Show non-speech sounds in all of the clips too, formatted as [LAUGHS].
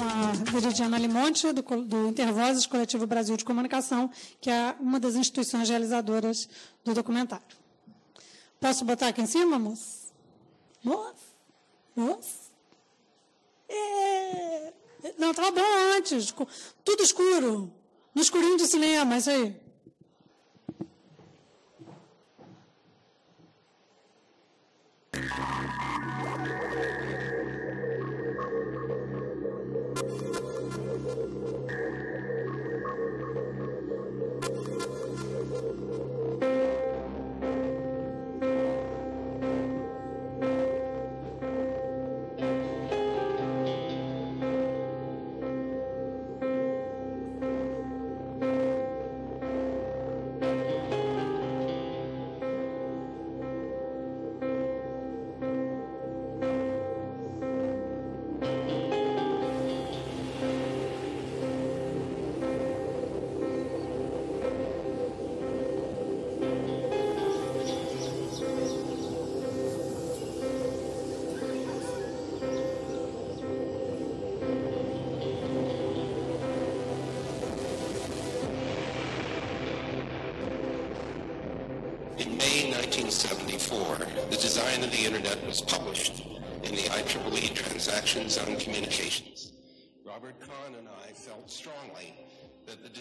a Viridiana Limonte, do, do Intervozes Coletivo Brasil de Comunicação, que é uma das instituições realizadoras do documentário. Posso botar aqui em cima, moça? Moça? Moça? É... Não, estava bom antes. Tudo escuro. No escurinho do cinema, isso aí.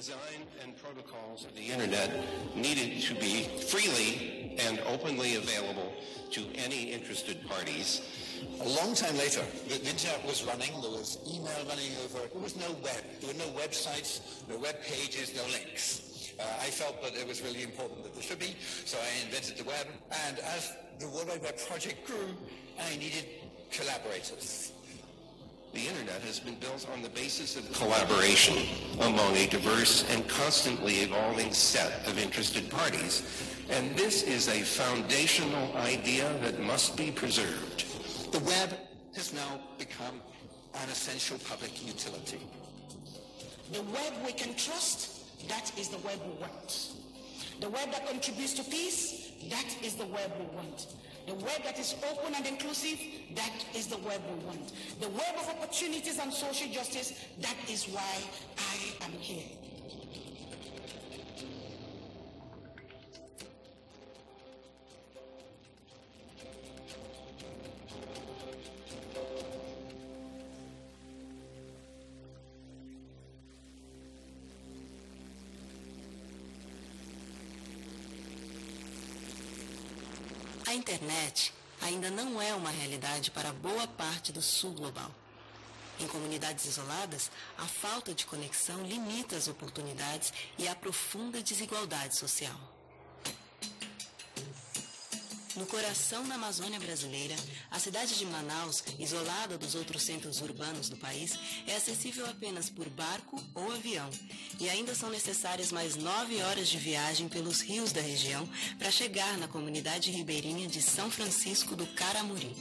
Design and protocols of the Internet needed to be freely and openly available to any interested parties. A long time later, the internet was running, there was email running over, there was no web, there were no websites, no web pages, no links. Uh, I felt that it was really important that there should be, so I invented the web. And as the World Wide Web project grew, I needed collaborators. The Internet has been built on the basis of collaboration among a diverse and constantly evolving set of interested parties. And this is a foundational idea that must be preserved. The web has now become an essential public utility. The web we can trust that is the web we want. The web that contributes to peace, that is the web we want. The web that is open and inclusive, that is the web we want. The web of opportunities and social justice, that is why I am here. Internet ainda não é uma realidade para boa parte do sul global. Em comunidades isoladas, a falta de conexão limita as oportunidades e aprofunda a desigualdade social. No coração da Amazônia brasileira, a cidade de Manaus, isolada dos outros centros urbanos do país, é acessível apenas por barco ou avião. E ainda são necessárias mais nove horas de viagem pelos rios da região para chegar na comunidade ribeirinha de São Francisco do Caramuri.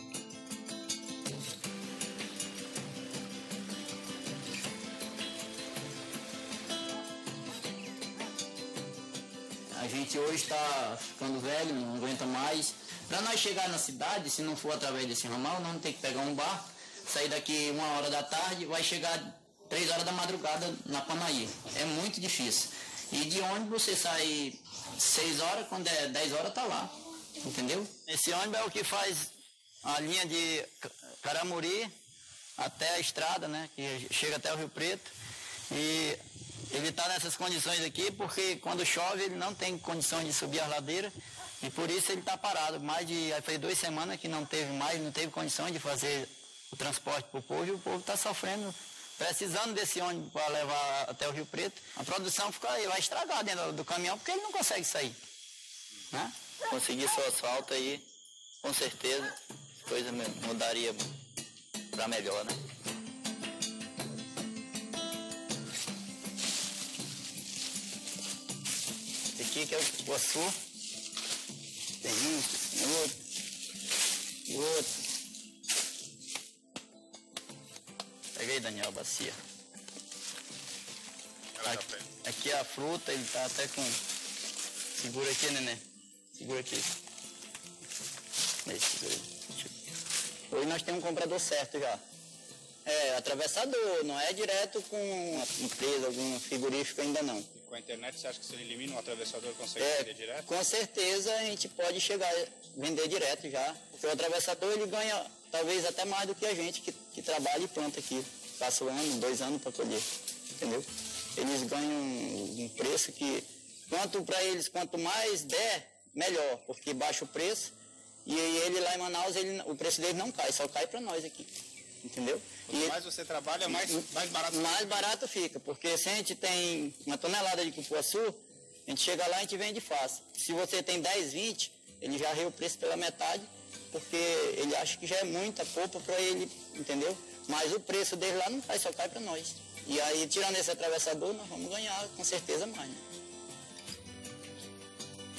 A gente hoje está ficando velho, não aguenta mais. Para nós chegar na cidade, se não for através desse ramal, nós ter que pegar um barco, sair daqui uma hora da tarde, vai chegar três horas da madrugada na Panaí. É muito difícil. E de ônibus você sai seis horas, quando é dez horas tá lá. Entendeu? Esse ônibus é o que faz a linha de Caramuri até a estrada, né? Que chega até o Rio Preto. E ele está nessas condições aqui porque quando chove ele não tem condição de subir a ladeira e por isso ele está parado. Mais de faz duas semanas que não teve mais, não teve condição de fazer o transporte para o povo e o povo está sofrendo, precisando desse ônibus para levar até o Rio Preto. A produção fica, vai estragar dentro do caminhão porque ele não consegue sair. Né? Conseguir seu asfalto aí, com certeza, coisa mudaria para melhor, né? Aqui que é o Açu. Tem um, outro, e outro. Pega aí, Daniel, a bacia. Aqui, aqui é a fruta, ele tá até com... Segura aqui, neném. Segura aqui. Aí, segura aí. Hoje nós temos um comprador certo já. É, atravessador, não é direto com uma empresa, algum frigorífico ainda não. Com a internet, você acha que se elimina um atravessador, consegue É, vender direto? com certeza a gente pode chegar a vender direto já. Porque o atravessador ele ganha talvez até mais do que a gente que, que trabalha e planta aqui. Passa um ano, dois anos para colher. Entendeu? Eles ganham um preço que, quanto para eles, quanto mais der, melhor, porque baixa o preço. E ele lá em Manaus, ele, o preço dele não cai, só cai para nós aqui. Entendeu? Quanto mais você trabalha, mais, mais barato mais barato fica, porque se a gente tem uma tonelada de cupuaçu, a gente chega lá e a gente vende fácil. Se você tem 10, 20, ele já arreia o preço pela metade, porque ele acha que já é muita polpa para ele, entendeu? Mas o preço dele lá não cai, só cai para nós. E aí, tirando esse atravessador, nós vamos ganhar com certeza mais. Né?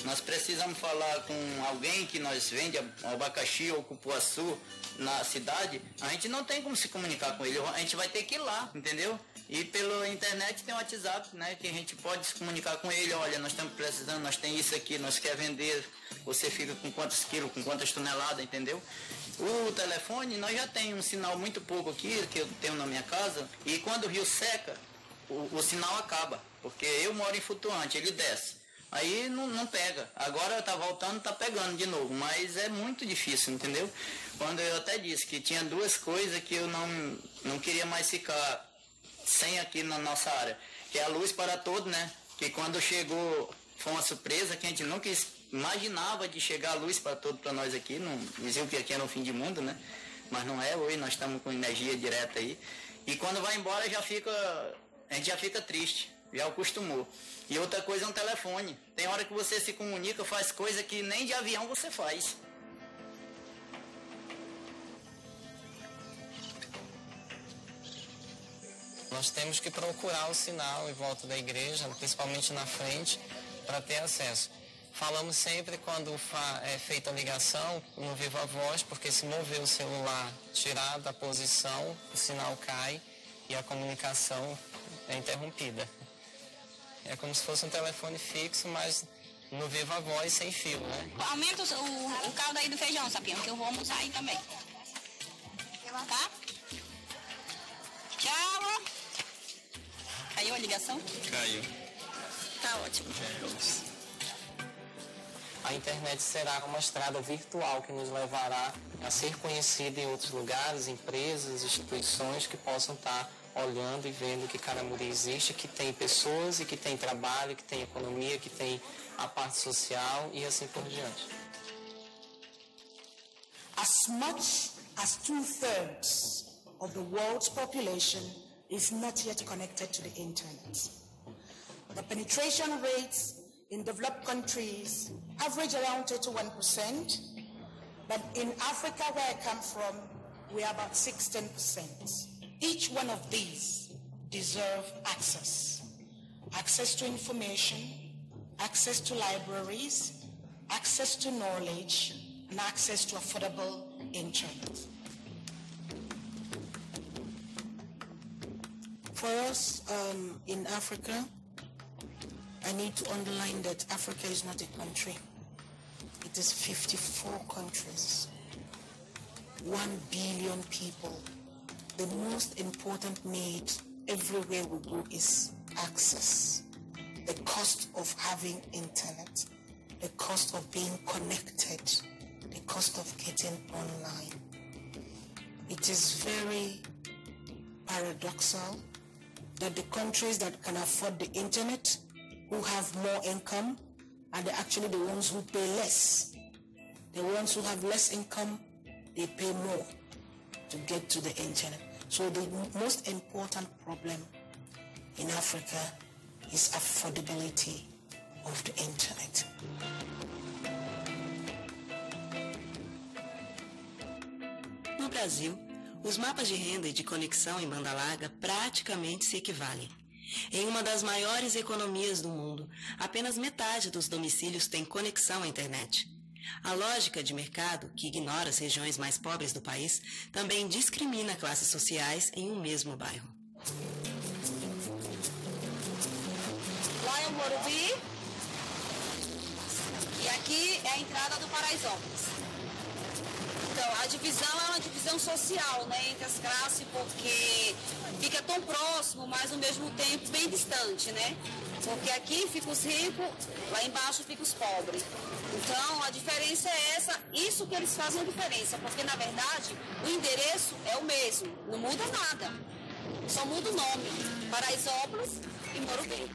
Nós precisamos falar com alguém que nós vende abacaxi ou cupuaçu na cidade, a gente não tem como se comunicar com ele, a gente vai ter que ir lá, entendeu? E pela internet tem o WhatsApp, né? Que a gente pode se comunicar com ele, olha, nós estamos precisando, nós tem isso aqui, nós quer vender, você fica com quantos quilos, com quantas toneladas, entendeu? O telefone, nós já tem um sinal muito pouco aqui, que eu tenho na minha casa, e quando o rio seca, o, o sinal acaba, porque eu moro em flutuante, ele desce. Aí não, não pega. Agora tá voltando, tá pegando de novo, mas é muito difícil, entendeu? Quando eu até disse que tinha duas coisas que eu não, não queria mais ficar sem aqui na nossa área, que é a luz para todo, né? Que quando chegou foi uma surpresa que a gente nunca imaginava de chegar a luz para todo para nós aqui, não diziam que aqui era o fim de mundo, né? Mas não é, hoje nós estamos com energia direta aí. E quando vai embora já fica, a gente já fica triste, já acostumou. E outra coisa é um telefone. Tem hora que você se comunica, faz coisa que nem de avião você faz. Nós temos que procurar o sinal em volta da igreja, principalmente na frente, para ter acesso. Falamos sempre quando é feita a ligação no Viva Voz, porque se mover o celular, tirar da posição, o sinal cai e a comunicação é interrompida. É como se fosse um telefone fixo, mas no Viva Voz sem fio, né? Aumenta o, o caldo aí do feijão, Sapinho, que eu vou almoçar aí também. Tá? Tchau. Caiu a ligação? Caiu. Tá ótimo. A internet será uma estrada virtual que nos levará a ser conhecido em outros lugares, empresas, instituições que possam estar olhando e vendo que Caramuri existe, que tem pessoas e que tem trabalho, que tem economia, que tem a parte social e assim por diante. As much as two-thirds of the world's population is not yet connected to the internet. The penetration rates in developed countries average around 31%, but in Africa, where I come from, we are about 16%. Each one of these deserve access. Access to information, access to libraries, access to knowledge, and access to affordable internet. For us um, in Africa, I need to underline that Africa is not a country. It is 54 countries, 1 billion people. The most important need everywhere we go is access. The cost of having internet, the cost of being connected, the cost of getting online. It is very paradoxal that the countries that can afford the internet, who have more income, are actually the ones who pay less. The ones who have less income, they pay more to get to the internet. So the most important problem in Africa is affordability of the internet. No Brasil, os mapas de renda e de conexão em banda larga praticamente se equivalem. Em uma das maiores economias do mundo, apenas metade dos domicílios tem conexão à internet. A lógica de mercado, que ignora as regiões mais pobres do país, também discrimina classes sociais em um mesmo bairro. Lá é o Morumbi. E aqui é a entrada do Paraisópolis. Então, a divisão é uma divisão social, né, entre as classes, porque fica tão próximo, mas ao mesmo tempo bem distante, né? Porque aqui fica os ricos, lá embaixo fica os pobres. Então, a diferença é essa, isso que eles fazem a diferença, porque na verdade o endereço é o mesmo, não muda nada. Só muda o nome, Paraisópolis e Morumbi.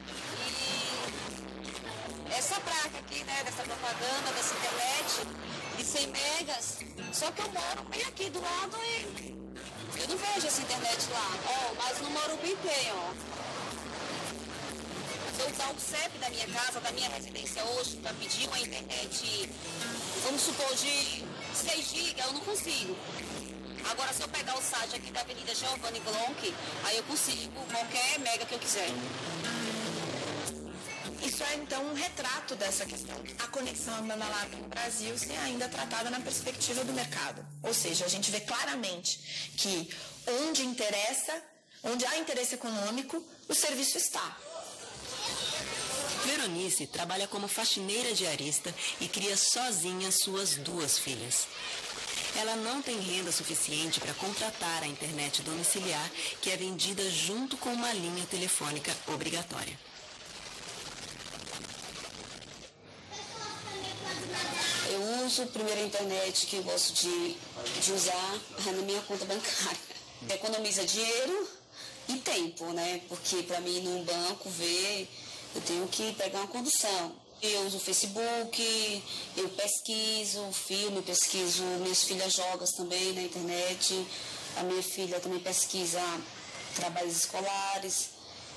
E essa placa aqui, né, dessa propaganda, dessa internet, de 100 megas, só que eu moro bem aqui do lado e eu não vejo essa internet lá. Ó, mas no Morumbi tem, ó. Eu usar o CEP da minha casa, da minha residência hoje, para pedir uma internet, vamos supor, de 6 GB, eu não consigo. Agora, se eu pegar o site aqui da Avenida Giovanni Glonk, aí eu consigo qualquer mega que eu quiser. Isso é então um retrato dessa questão. A conexão larga no Brasil se ainda tratada na perspectiva do mercado. Ou seja, a gente vê claramente que onde interessa, onde há interesse econômico, o serviço está. Veronice trabalha como faxineira diarista e cria sozinha suas duas filhas. Ela não tem renda suficiente para contratar a internet domiciliar, que é vendida junto com uma linha telefônica obrigatória. Eu uso primeiro a internet que eu gosto de, de usar [LAUGHS] na minha conta bancária. Economiza dinheiro e tempo, né? Porque para mim ir num banco ver, eu tenho que pegar uma condução. Eu uso o Facebook, eu pesquiso filme, pesquiso, minhas filhas jogam também na internet, a minha filha também pesquisa trabalhos escolares,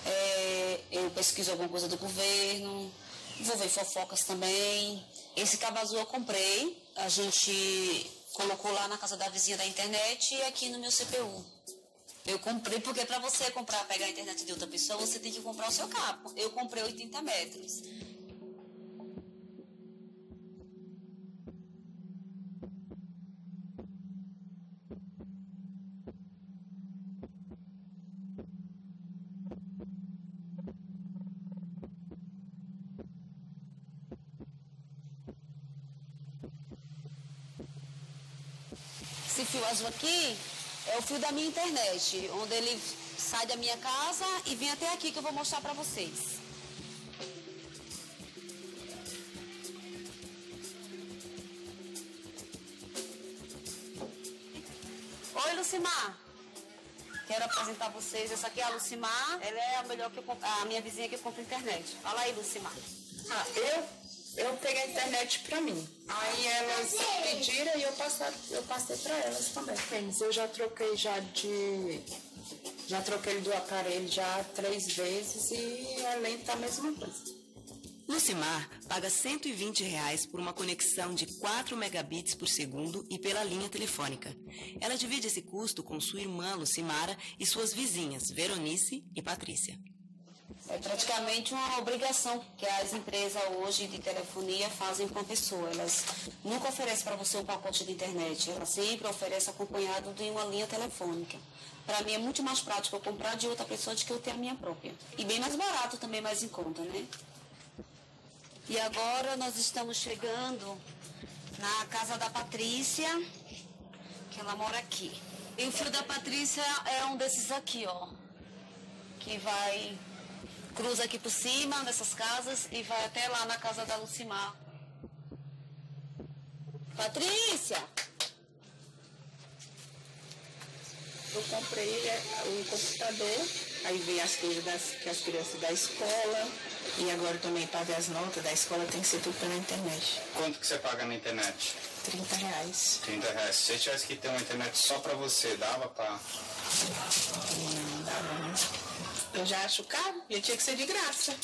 é, eu pesquiso alguma coisa do governo, vou ver fofocas também. Esse cabo azul eu comprei, a gente colocou lá na casa da vizinha da internet e aqui no meu CPU. Eu comprei porque para você comprar, pegar a internet de outra pessoa, você tem que comprar o seu cabo. Eu comprei 80 metros. Azul aqui é o fio da minha internet, onde ele sai da minha casa e vem até aqui que eu vou mostrar para vocês. Oi, Lucimar. Quero apresentar vocês. Essa aqui é a Lucimar. Ela é a melhor que eu a minha vizinha que compra internet. Fala aí, Lucimar. Ah, eu, eu peguei a internet pra mim. Aí elas pediram e eu, passar, eu passei pra elas também. Eu já troquei já de. Já troquei do aparelho já três vezes e além tá a mesma coisa. Lucimar paga 120 reais por uma conexão de 4 megabits por segundo e pela linha telefônica. Ela divide esse custo com sua irmã Lucimara e suas vizinhas Veronice e Patrícia. É praticamente uma obrigação que as empresas hoje de telefonia fazem com a pessoa. Elas nunca oferecem para você um pacote de internet, elas sempre oferecem acompanhado de uma linha telefônica. Para mim é muito mais prático eu comprar de outra pessoa do que eu ter a minha própria. E bem mais barato também, mais em conta, né? E agora nós estamos chegando na casa da Patrícia, que ela mora aqui. E o fio da Patrícia é um desses aqui, ó. Que vai cruza aqui por cima dessas casas e vai até lá na casa da Lucimar. Patrícia! Eu comprei é, o computador, aí vem as coisas das, que as crianças da escola. E agora também para ver as notas da escola tem que ser tudo pela internet. Quanto que você paga na internet? 30 reais. 30 reais. Se você tivesse que ter uma internet só pra você, dava pra. Não, dava não. Eu já acho caro, e tinha que ser de graça. [LAUGHS]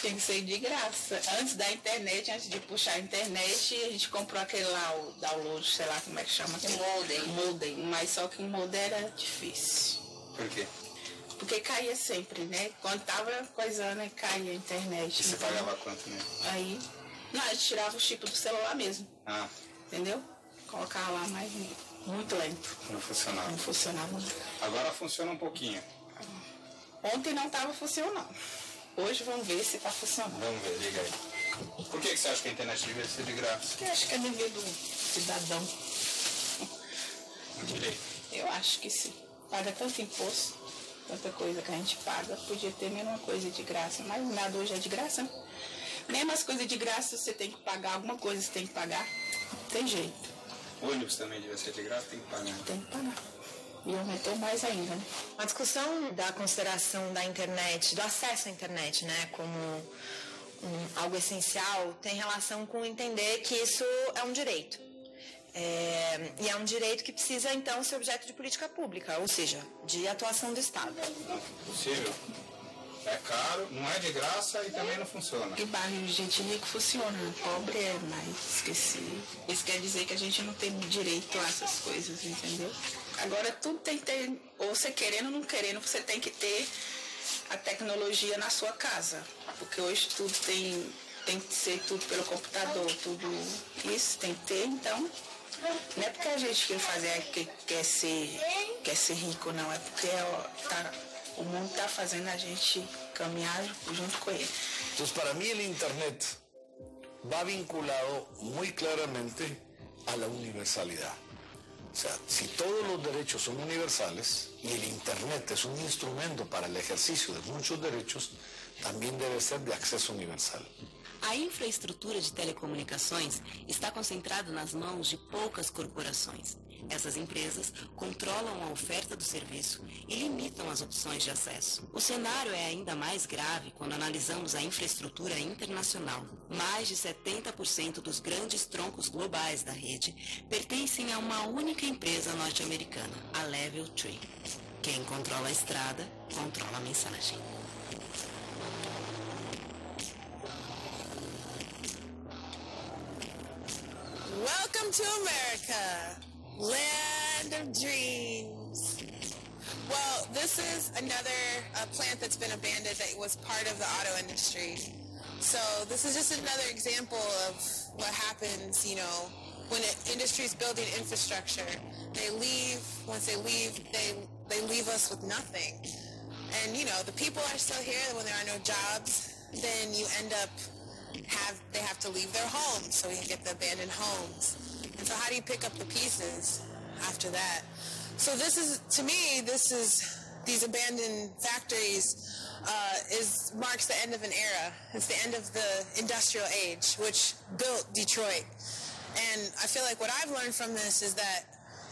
tinha que ser de graça. Antes da internet, antes de puxar a internet, a gente comprou aquele lá, o download, sei lá como é que chama. Modem. Modem. Mas só que o modem era difícil. Por quê? Porque caía sempre, né? Quando tava coisando, aí caía a internet. E você Então, pagava quanto mesmo? Aí, não, a gente tirava o chip do celular mesmo, Ah, entendeu? Colocava lá, mas muito lento. não funcionava. Não funcionava. Agora funciona um pouquinho. Ontem não estava funcionando. Hoje vamos ver se está funcionando. Vamos ver, liga aí. Por que, que você acha que a internet devia ser de graça? Eu acho que é dever do cidadão. Direito. Eu acho que sim. Paga tanto imposto, tanta coisa que a gente paga, podia ter mesma coisa de graça. Mas nada hoje é de graça. né? Mesmo as coisas de graça, você tem que pagar, alguma coisa você tem que pagar. Não tem jeito. Ônibus também devia ser de graça, tem que pagar. Tem que pagar. E aumentou mais ainda, né? A discussão da consideração da internet, do acesso à internet, né, como um- algo essencial, tem relação com entender que isso é um direito. É, e é um direito que precisa, então, ser objeto de política pública, ou seja, de atuação do Estado. Possível. É caro, não é de graça e também não funciona. Que bairro de gente rica funciona, pobre é mais esqueci. Isso quer dizer que a gente não tem direito a essas coisas, entendeu? Agora tudo tem que ter, ou você querendo ou não querendo, você tem que ter a tecnologia na sua casa. Porque hoje tudo tem, tem que ser tudo pelo computador, tudo isso tem que ter, então. Não é porque a gente quer fazer, que quer ser, quer ser rico, não, é porque ó, tá, o mundo está fazendo a gente caminhar junto com ele. Entonces, para mí el Internet va vinculado muy claramente a la universalidad. O sea, si todos los derechos son universales y el Internet es un instrumento para el ejercicio de muchos derechos, también debe ser de acceso universal. A infraestrutura de telecomunicações está concentrada nas mãos de poucas corporações. Essas empresas controlam a oferta do serviço e limitam as opções de acesso. O cenário é ainda mais grave quando analisamos a infraestrutura internacional. Mais de 70% dos grandes troncos globais da rede pertencem a uma única empresa norte-americana, a Level 3. Quem controla a estrada, controla a mensagem. Welcome to America, land of dreams. Well, this is another uh, plant that's been abandoned that was part of the auto industry. So this is just another example of what happens, you know, when an industry is building infrastructure. They leave, once they leave, they, they leave us with nothing. And, you know, the people are still here when there are no jobs, then you end up have they have to leave their homes so we can get the abandoned homes. So how do you pick up the pieces after that? So this is to me this is these abandoned factories uh, is marks the end of an era. It's the end of the industrial age, which built Detroit. And I feel like what I've learned from this is that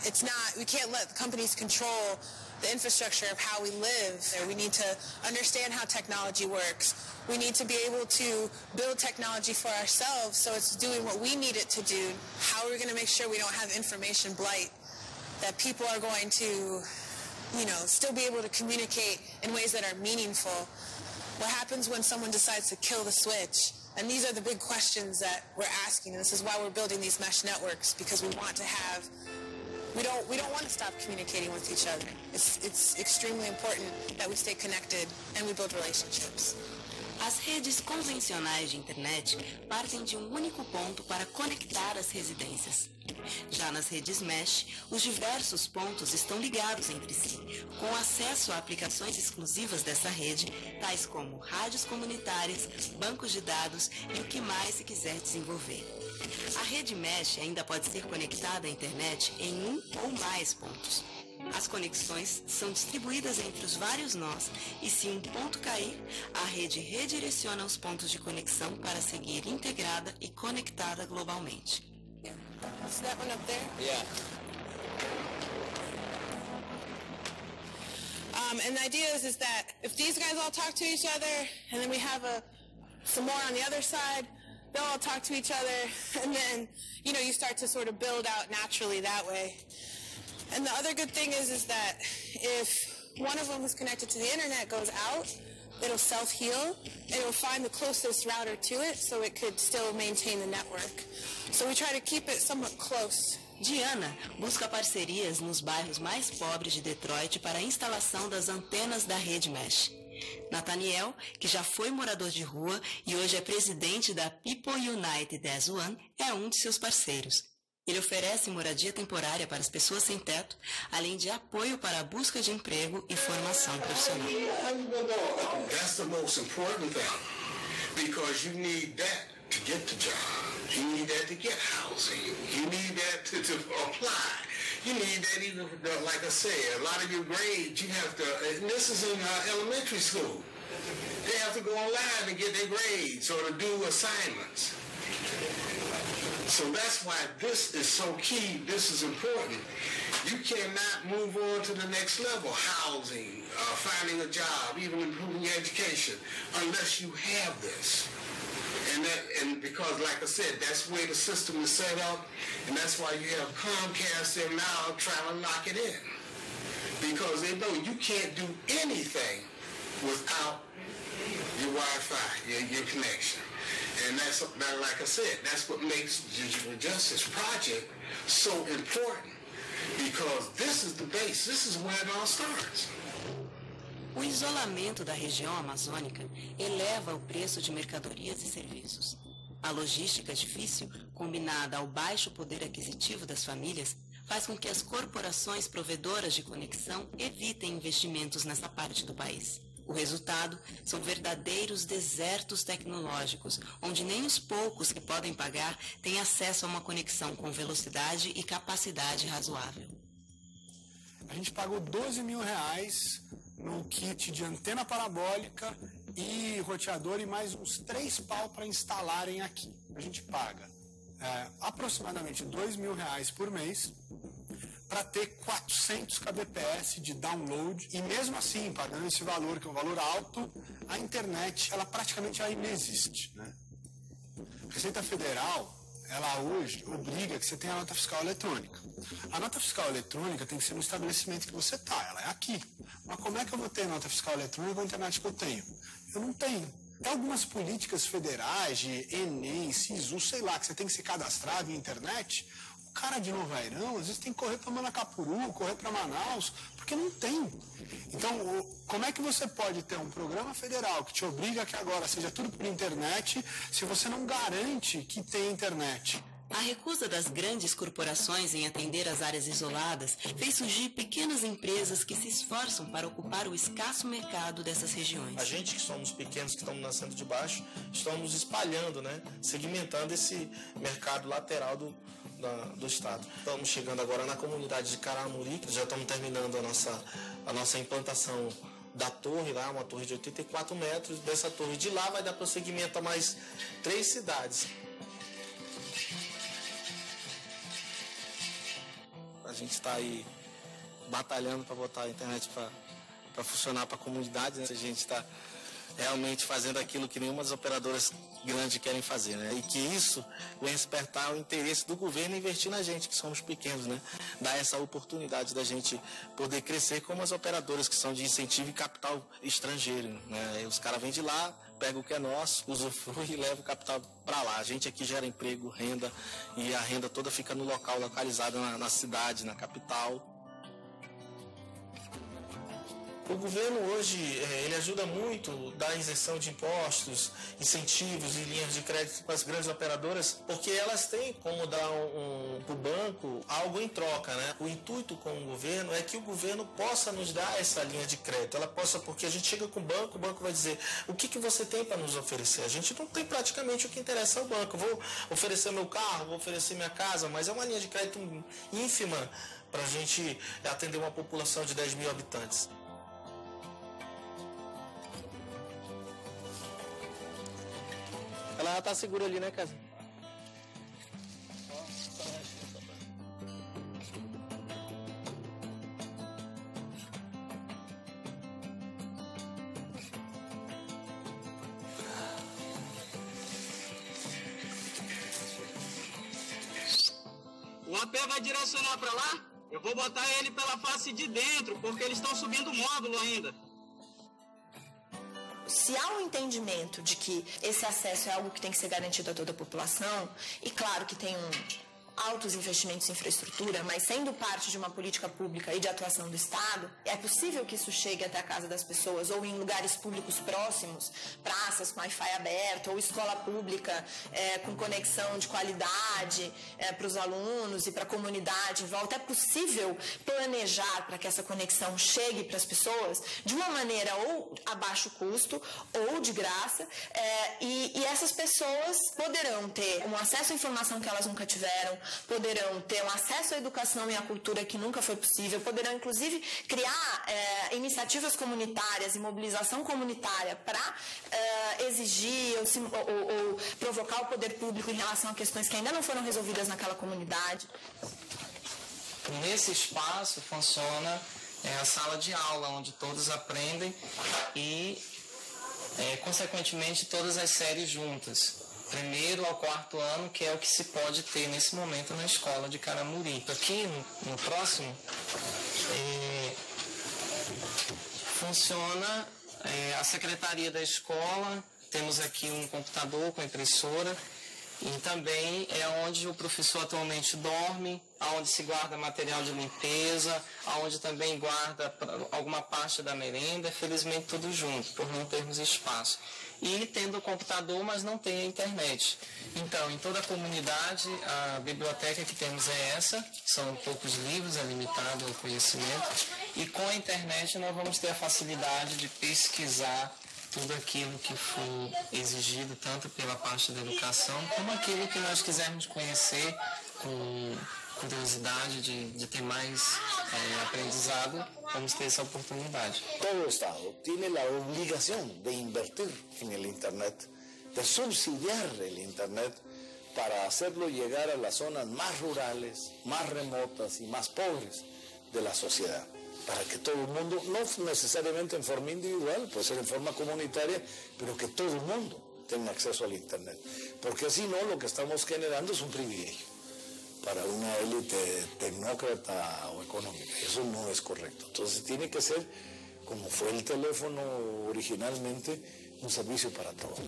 it's not we can't let companies control the infrastructure of how we live. We need to understand how technology works. We need to be able to build technology for ourselves so it's doing what we need it to do. How are we going to make sure we don't have information blight? That people are going to, you know, still be able to communicate in ways that are meaningful. What happens when someone decides to kill the switch? And these are the big questions that we're asking. And this is why we're building these mesh networks because we want to have we don't we don't want to stop communicating with each other. It's it's extremely important that we stay connected and we build relationships. As redes convencionais de internet partem de um único ponto para conectar as residências. Já nas redes mesh, os diversos pontos estão ligados entre si, com acesso a aplicações exclusivas dessa rede, tais como rádios comunitárias, bancos de dados e o que mais se quiser desenvolver. A rede mesh ainda pode ser conectada à internet em um ou mais pontos. As conexões são distribuídas entre os vários nós e se um ponto cair, a rede redireciona os pontos de conexão para seguir integrada e conectada globalmente. See that one up there? Yeah. Um, and the idea is, is that if these guys all talk to each other, and then we have a some more on the other side, they'll all talk to each other, [LAUGHS] and then you know you start to sort of build out naturally that way. And the other good thing is, is that if one of them who's connected to the internet goes out, it'll self-heal, and it'll find the closest router to it, so it could still maintain the network. So we try to keep it somewhat close. Diana busca parcerias nos bairros mais pobres de Detroit para a instalação das antenas da rede Mesh. Nathaniel, que já foi morador de rua e hoje é presidente da People United as One, é um de seus parceiros. Ele oferece moradia temporária para as pessoas sem teto, além de apoio para a busca de emprego e formação profissional. That's the most important thing because you need that to get the job. You need that to get housing. You need that to, to apply. You need that even, like I said, a lot of your grades, you have to, and this is in uh, elementary school. They have to go online and get their grades or to do assignments. So that's why this is so key. This is important. You cannot move on to the next level, housing, uh, finding a job, even improving your education, unless you have this. And that, and because, like I said, that's where the system is set up, and that's why you have Comcast there now trying to lock it in, because they know you can't do anything without your Wi-Fi, your, your connection. And that's, that, like I said, that's what makes Digital Justice Project so important. Because this is the base, this is where it all starts. O isolamento da região amazônica eleva o preço de mercadorias e serviços. A logística difícil, combinada ao baixo poder aquisitivo das famílias, faz com que as corporações provedoras de conexão evitem investimentos nessa parte do país. O resultado são verdadeiros desertos tecnológicos, onde nem os poucos que podem pagar têm acesso a uma conexão com velocidade e capacidade razoável. A gente pagou 12 mil reais no kit de antena parabólica e roteador e mais uns três pau para instalarem aqui. A gente paga é, aproximadamente 2 mil reais por mês para ter 400 kbps de download e mesmo assim, pagando esse valor, que é um valor alto, a internet, ela praticamente não existe, né? A Receita Federal, ela hoje obriga que você tenha a nota fiscal eletrônica. A nota fiscal eletrônica tem que ser no estabelecimento que você está, ela é aqui. Mas como é que eu vou ter nota fiscal eletrônica com a internet que eu tenho? Eu não tenho. Tem algumas políticas federais de Enem, SISU, sei lá, que você tem que se cadastrar via internet cara de Novairão, às vezes tem que correr para Manacapuru, correr para Manaus, porque não tem. Então, como é que você pode ter um programa federal que te obriga que agora seja tudo por internet, se você não garante que tem internet? A recusa das grandes corporações em atender as áreas isoladas fez surgir pequenas empresas que se esforçam para ocupar o escasso mercado dessas regiões. A gente que somos pequenos, que estamos nascendo de baixo, estamos espalhando, né, segmentando esse mercado lateral do, da, do estado. Estamos chegando agora na comunidade de Caramuri, já estamos terminando a nossa, a nossa implantação da torre lá, uma torre de 84 metros. Dessa torre de lá vai dar prosseguimento a mais três cidades. A gente está aí batalhando para botar a internet para funcionar para a comunidade. Né? A gente está realmente fazendo aquilo que nenhuma das operadoras grandes querem fazer, né? E que isso vem despertar o interesse do governo investir na gente, que somos pequenos, né? Dar essa oportunidade da gente poder crescer como as operadoras que são de incentivo e capital estrangeiro, né? E os caras vêm de lá, pegam o que é nosso, usufrui e leva o capital para lá. A gente aqui gera emprego, renda e a renda toda fica no local localizado na, na cidade, na capital. O governo hoje é, ele ajuda muito da isenção de impostos, incentivos e linhas de crédito para as grandes operadoras, porque elas têm como dar um, um para o banco algo em troca, né? O intuito com o governo é que o governo possa nos dar essa linha de crédito, ela possa porque a gente chega com o banco, o banco vai dizer o que que você tem para nos oferecer. A gente não tem praticamente o que interessa ao banco. Vou oferecer meu carro, vou oferecer minha casa, mas é uma linha de crédito ínfima para a gente atender uma população de 10 mil habitantes. Já tá segura ali, né, Casa? O AP vai direcionar para lá? Eu vou botar ele pela face de dentro, porque eles estão subindo o módulo ainda se há um entendimento de que esse acesso é algo que tem que ser garantido a toda a população, e claro que tem um, altos investimentos em infraestrutura, mas sendo parte de uma política pública e de atuação do Estado, é possível que isso chegue até a casa das pessoas ou em lugares públicos próximos, praças com Wi-Fi aberto ou escola pública é, com conexão de qualidade é, para os alunos e para a comunidade em volta. É possível planejar para que essa conexão chegue para as pessoas de uma maneira ou a baixo custo ou de graça é, e, e essas pessoas poderão ter um acesso à informação que elas nunca tiveram, poderão ter um acesso à educação e à cultura que nunca foi possível, poderão inclusive criar é, iniciativas comunitárias e mobilização comunitária para é, exigir ou, ou, ou provocar o poder público em relação a questões que ainda não foram resolvidas naquela comunidade. Nesse espaço funciona é, a sala de aula, onde todos aprendem e, é, consequentemente, todas as séries juntas primeiro ao quarto ano, que é o que se pode ter nesse momento na escola de Caramuri. Aqui no, no próximo é, funciona é, a secretaria da escola, temos aqui um computador com impressora e também é onde o professor atualmente dorme, aonde se guarda material de limpeza, aonde também guarda alguma parte da merenda, felizmente tudo junto, por não termos espaço e tendo o computador, mas não tem a internet. Então, em toda a comunidade, a biblioteca que temos é essa, são poucos livros, é limitado ao conhecimento, e com a internet nós vamos ter a facilidade de pesquisar tudo aquilo que for exigido, tanto pela parte da educação, como aquilo que nós quisermos conhecer com curiosidade de, de ter mais é, aprendizado, vamos ter esa oportunidad. Todo Estado tiene la obligación de invertir en el Internet, de subsidiar el Internet para hacerlo llegar a las zonas más rurales, más remotas y más pobres de la sociedad. Para que todo el mundo, no necesariamente en forma individual, puede ser en forma comunitaria, pero que todo el mundo tenga acceso al Internet. Porque si no, lo que estamos generando es un privilegio para una élite tecnócrata o económica. Eso no es correcto. Entonces tiene que ser, como fue el teléfono originalmente, un servicio para todos.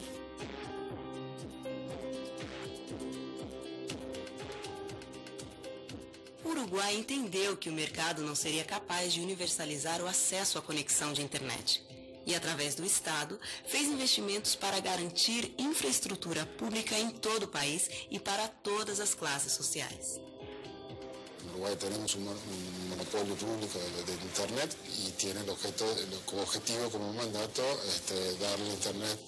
Uruguai entendeu que o mercado não seria capaz de universalizar o acesso à conexão de internet. E, através do Estado, fez investimentos para garantir infraestrutura pública em todo o país e para todas as classes sociais. En Uruguay tenemos un, un monopolio público de, Internet el objeto, como objetivo, como mandato, este, darle Internet,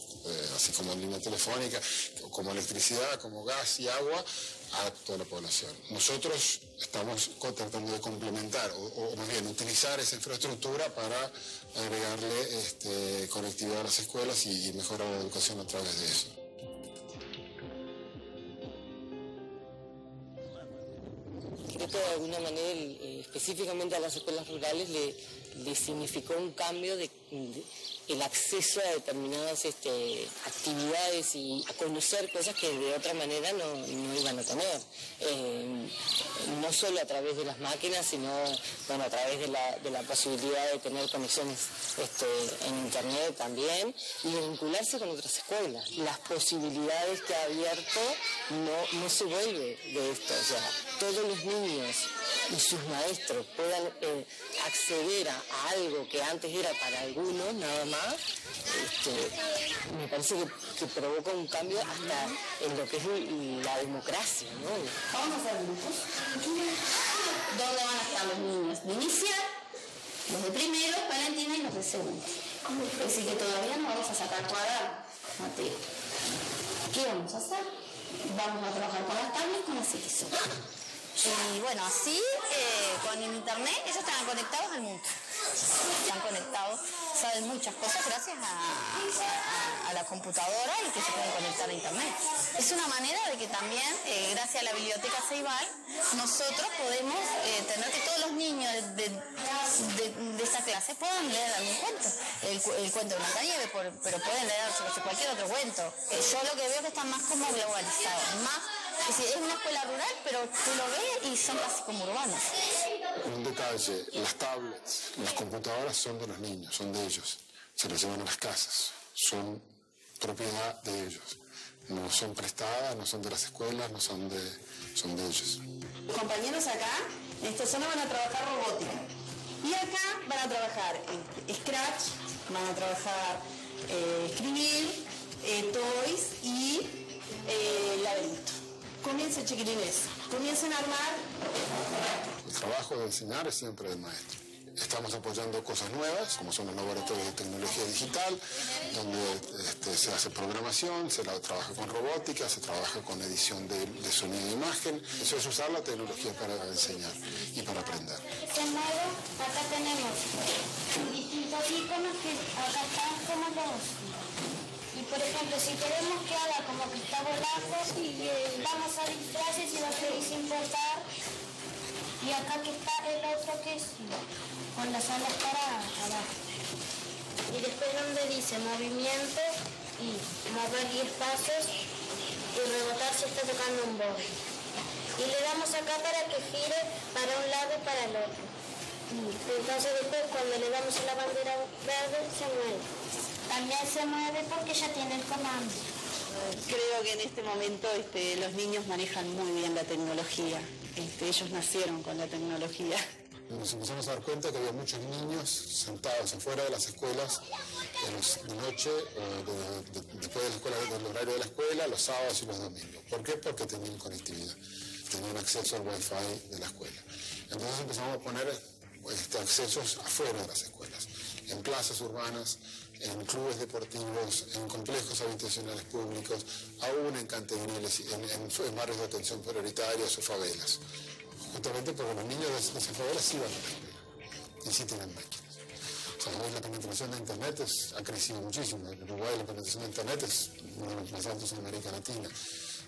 así como línea telefónica, como electricidad, como gas y agua, a toda la población. Nosotros estamos tratando de complementar, o, más bien utilizar esa infraestructura para agregarle este, conectividad a las escuelas y, mejorar la educación a través de eso. Que de alguna manera eh, específicamente a las escuelas rurales le, significó un cambio de el acceso a determinadas este, actividades y a conocer cosas que de otra manera no, no iban a tener. Eh, no solo a través de las máquinas, sino bueno, a través de la, de posibilidad de tener conexiones este, en Internet también y de vincularse con otras escuelas. Las posibilidades que ha abierto no, no se vuelve de esto. O sea, todos los niños y sus maestros puedan eh, acceder a, a, algo que antes era para algunos nada más, este, me parece que, que, provoca un cambio hasta en lo que es la democracia. ¿no? Vamos a hacer grupos. ¿Dónde van a estar los niños? De inicial, los de primero, Valentina y los de segundo. Así que todavía no vamos a sacar toda Mateo. ¿Qué vamos a hacer? Vamos a trabajar con las tablets con las CXO. Y bueno, así eh, con internet ellos están conectados al mundo. Están conectados, saben muchas cosas gracias a, a, a, la computadora y que se pueden conectar a internet. Es una manera de que también, eh, gracias a la biblioteca Ceibal, nosotros podemos eh, tener que todos los niños de, de, de, clase puedan leer algún cuento. El, cuento de Montañeve, pero pueden leer cualquier otro cuento. Eh, yo lo que veo que están más como globalizados, más es una escuela rural, pero tú lo ves y son casi como urbanos. Un detalle, las tablets, las computadoras son de los niños, son de ellos. Se las llevan a las casas, son propiedad de ellos. no son prestadas, no son de las escuelas, no son de, son de ellos. Los compañeros acá, en esta zona van a trabajar robótica. Y acá van a trabajar en Scratch, van a trabajar eh, escribir, eh, toys y eh, laberinto. Comiencen chiquilines, comiencen a armar. El trabajo de enseñar es siempre del maestro. Estamos apoyando cosas nuevas, como son los laboratorios de tecnología digital, donde este, se hace programación, se la, trabaja con robótica, se trabaja con edición de, de sonido e imagen. Eso es usar la tecnología para enseñar y para aprender. De modo, acá tenemos distintos iconos que acá están como los. Y por ejemplo, si queremos que haga como que está volando, vamos a disfraces y lo queréis importar. Y acá que está el otro que es con las alas para abajo. Y después donde dice movimiento y mover 10 pasos y rebotar si está tocando un borde. Y le damos acá para que gire para un lado y para el otro. Entonces después cuando le damos a la bandera verde se mueve. También se mueve porque ya tiene el comando. Creo que en este momento este, los niños manejan muy bien la tecnología. Este, ellos nacieron con la tecnología. Nos empezamos a dar cuenta que había muchos niños sentados afuera de las escuelas de noche, después de la escuela, del horario de la escuela, los sábados y los domingos. ¿Por qué? Porque tenían conectividad, tenían acceso al wifi de la escuela. Entonces empezamos a poner este, accesos afuera de las escuelas, en plazas urbanas, en clubes deportivos, en complejos habitacionales públicos, aún en cantidades, en, en, barrios de atención prioritaria o favelas. Justamente porque los niños de esas favelas sí van a la escuela y sí tienen máquinas. La penetración de Internet es, ha crecido muchísimo. En Uruguay la penetración de Internet es uno de los más altos en América Latina.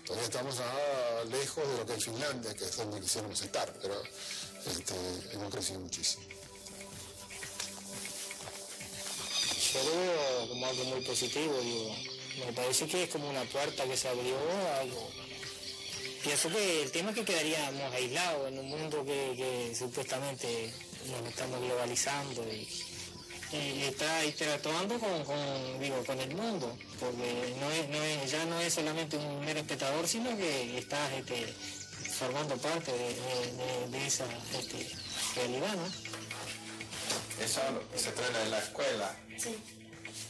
Todavía estamos lejos de lo que es Finlandia, que es donde quisiéramos estar, pero este, hemos crecido muchísimo. yo como algo muy positivo. Digo. Me parece que es como una puerta que se abrió algo. Pienso que el tema es que quedaríamos aislados en un mundo que, supuestamente nos estamos globalizando y, está interactuando con, digo, con el mundo, porque no es, ya no es solamente un mero espectador, sino que estás este, formando parte de, esa este, realidad. ¿no? Eso se trae en la escuela Sí.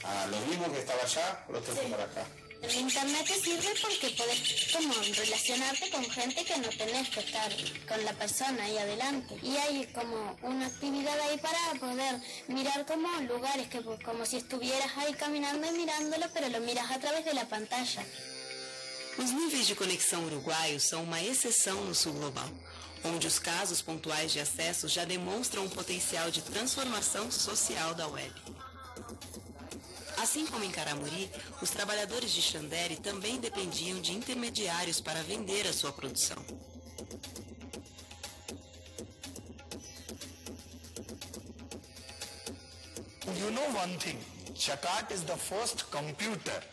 Ah, lo mismo que estaba allá, lo tengo Sí. para acá. El internet te sirve porque puedes como relacionarte con gente que no tenés que estar con la persona ahí adelante. Y hay como una actividad ahí para poder mirar como lugares que pues, como si estuvieras aí caminando e mirándolo, pero lo miras a través de la pantalla. Os níveis de conexão uruguaios são uma exceção no sul global, onde os casos pontuais de acesso já demonstram um potencial de transformação social da web. Assim como em Caramuri, os trabalhadores de Xandere também dependiam de intermediários para vender a sua produção. You know one thing, Jakarta is the first computer.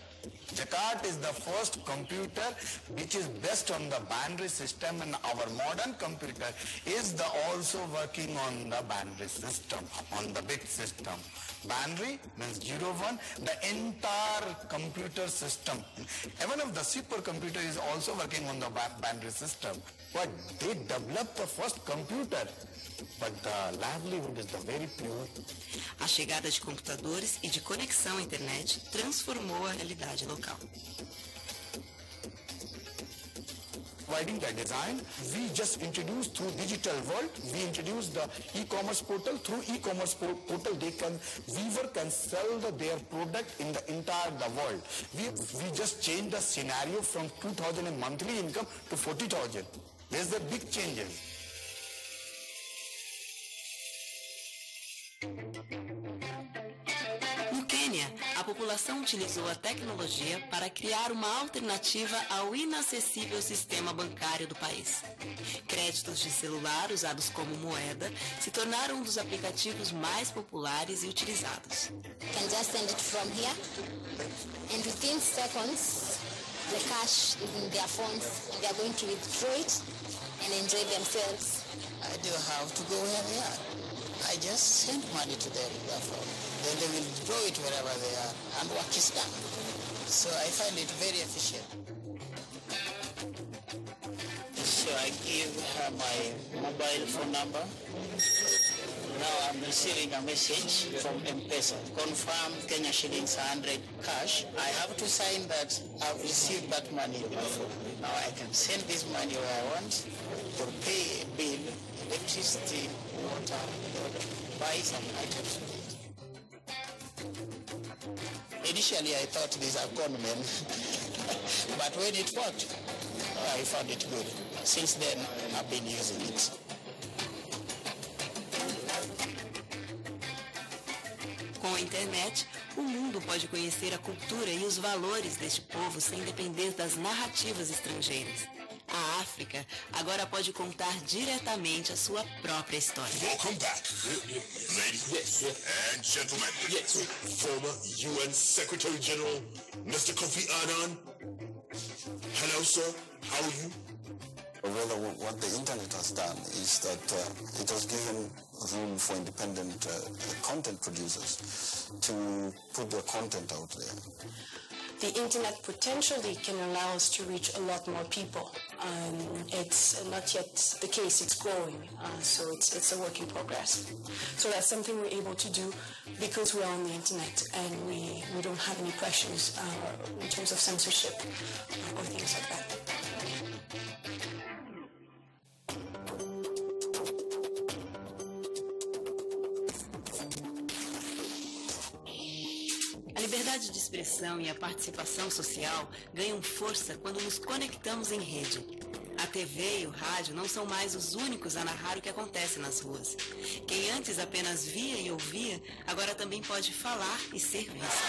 Jakarta is the first computer which is based on the binary system and our modern computer is the also working on the binary system, on the bit system. Binary means 0, 1, the entire computer system. Even if the supercomputer is also working on the bi- binary system. But they developed the first computer. Pure. A chegada de computadores e de conexão à internet transformou a realidade local. providing the design. We just introduced through digital world, we introduced the e-commerce portal. Through e-commerce po- portal, they can, weaver can sell the, their product in the entire the world. We, we just changed the scenario from 2,000 in monthly income to 40,000. There's a big changes. No Quênia, a população utilizou a tecnologia para criar uma alternativa ao inacessível sistema bancário do país. Créditos de celular usados como moeda se tornaram um dos aplicativos mais populares e utilizados. can just send it from here and within seconds the cash is in their phones and they are going to withdraw it and enjoy themselves. I don't have to go where they are. I just send money to them, their phone. Then they will draw it wherever they are and work is done. So I find it very efficient. So I give her my mobile phone number. Now I'm receiving a message from M-Pesa. Confirm Kenya shillings 100 cash. I have to sign that I've received that money. Now I can send this money where I want to pay a bill, electricity, water, buy some items. Initially I thought these are con men, [LAUGHS] but when it worked, I found it good. Since then, I've been using it. Com a internet, o mundo pode conhecer a cultura e os valores deste povo sem depender das narrativas estrangeiras. A África agora pode contar diretamente a sua própria história. Welcome back. Ladies yes. and gentlemen. Yes. Former UN Secretary General, Mr. Kofi Annan. Hello, sir. How are you? Rather, what the internet has done is that uh, it has given room for independent uh, content producers to put their content out there. The internet potentially can allow us to reach a lot more people. Um, it's not yet the case, it's growing, uh, so it's, it's a work in progress. So that's something we're able to do because we're on the internet and we, we don't have any pressures uh, in terms of censorship or things like that. Liberdade de expressão e a participação social ganham força quando nos conectamos em rede. A TV e o rádio não são mais os únicos a narrar o que acontece nas ruas. Quem antes apenas via e ouvia, agora também pode falar e ser visto.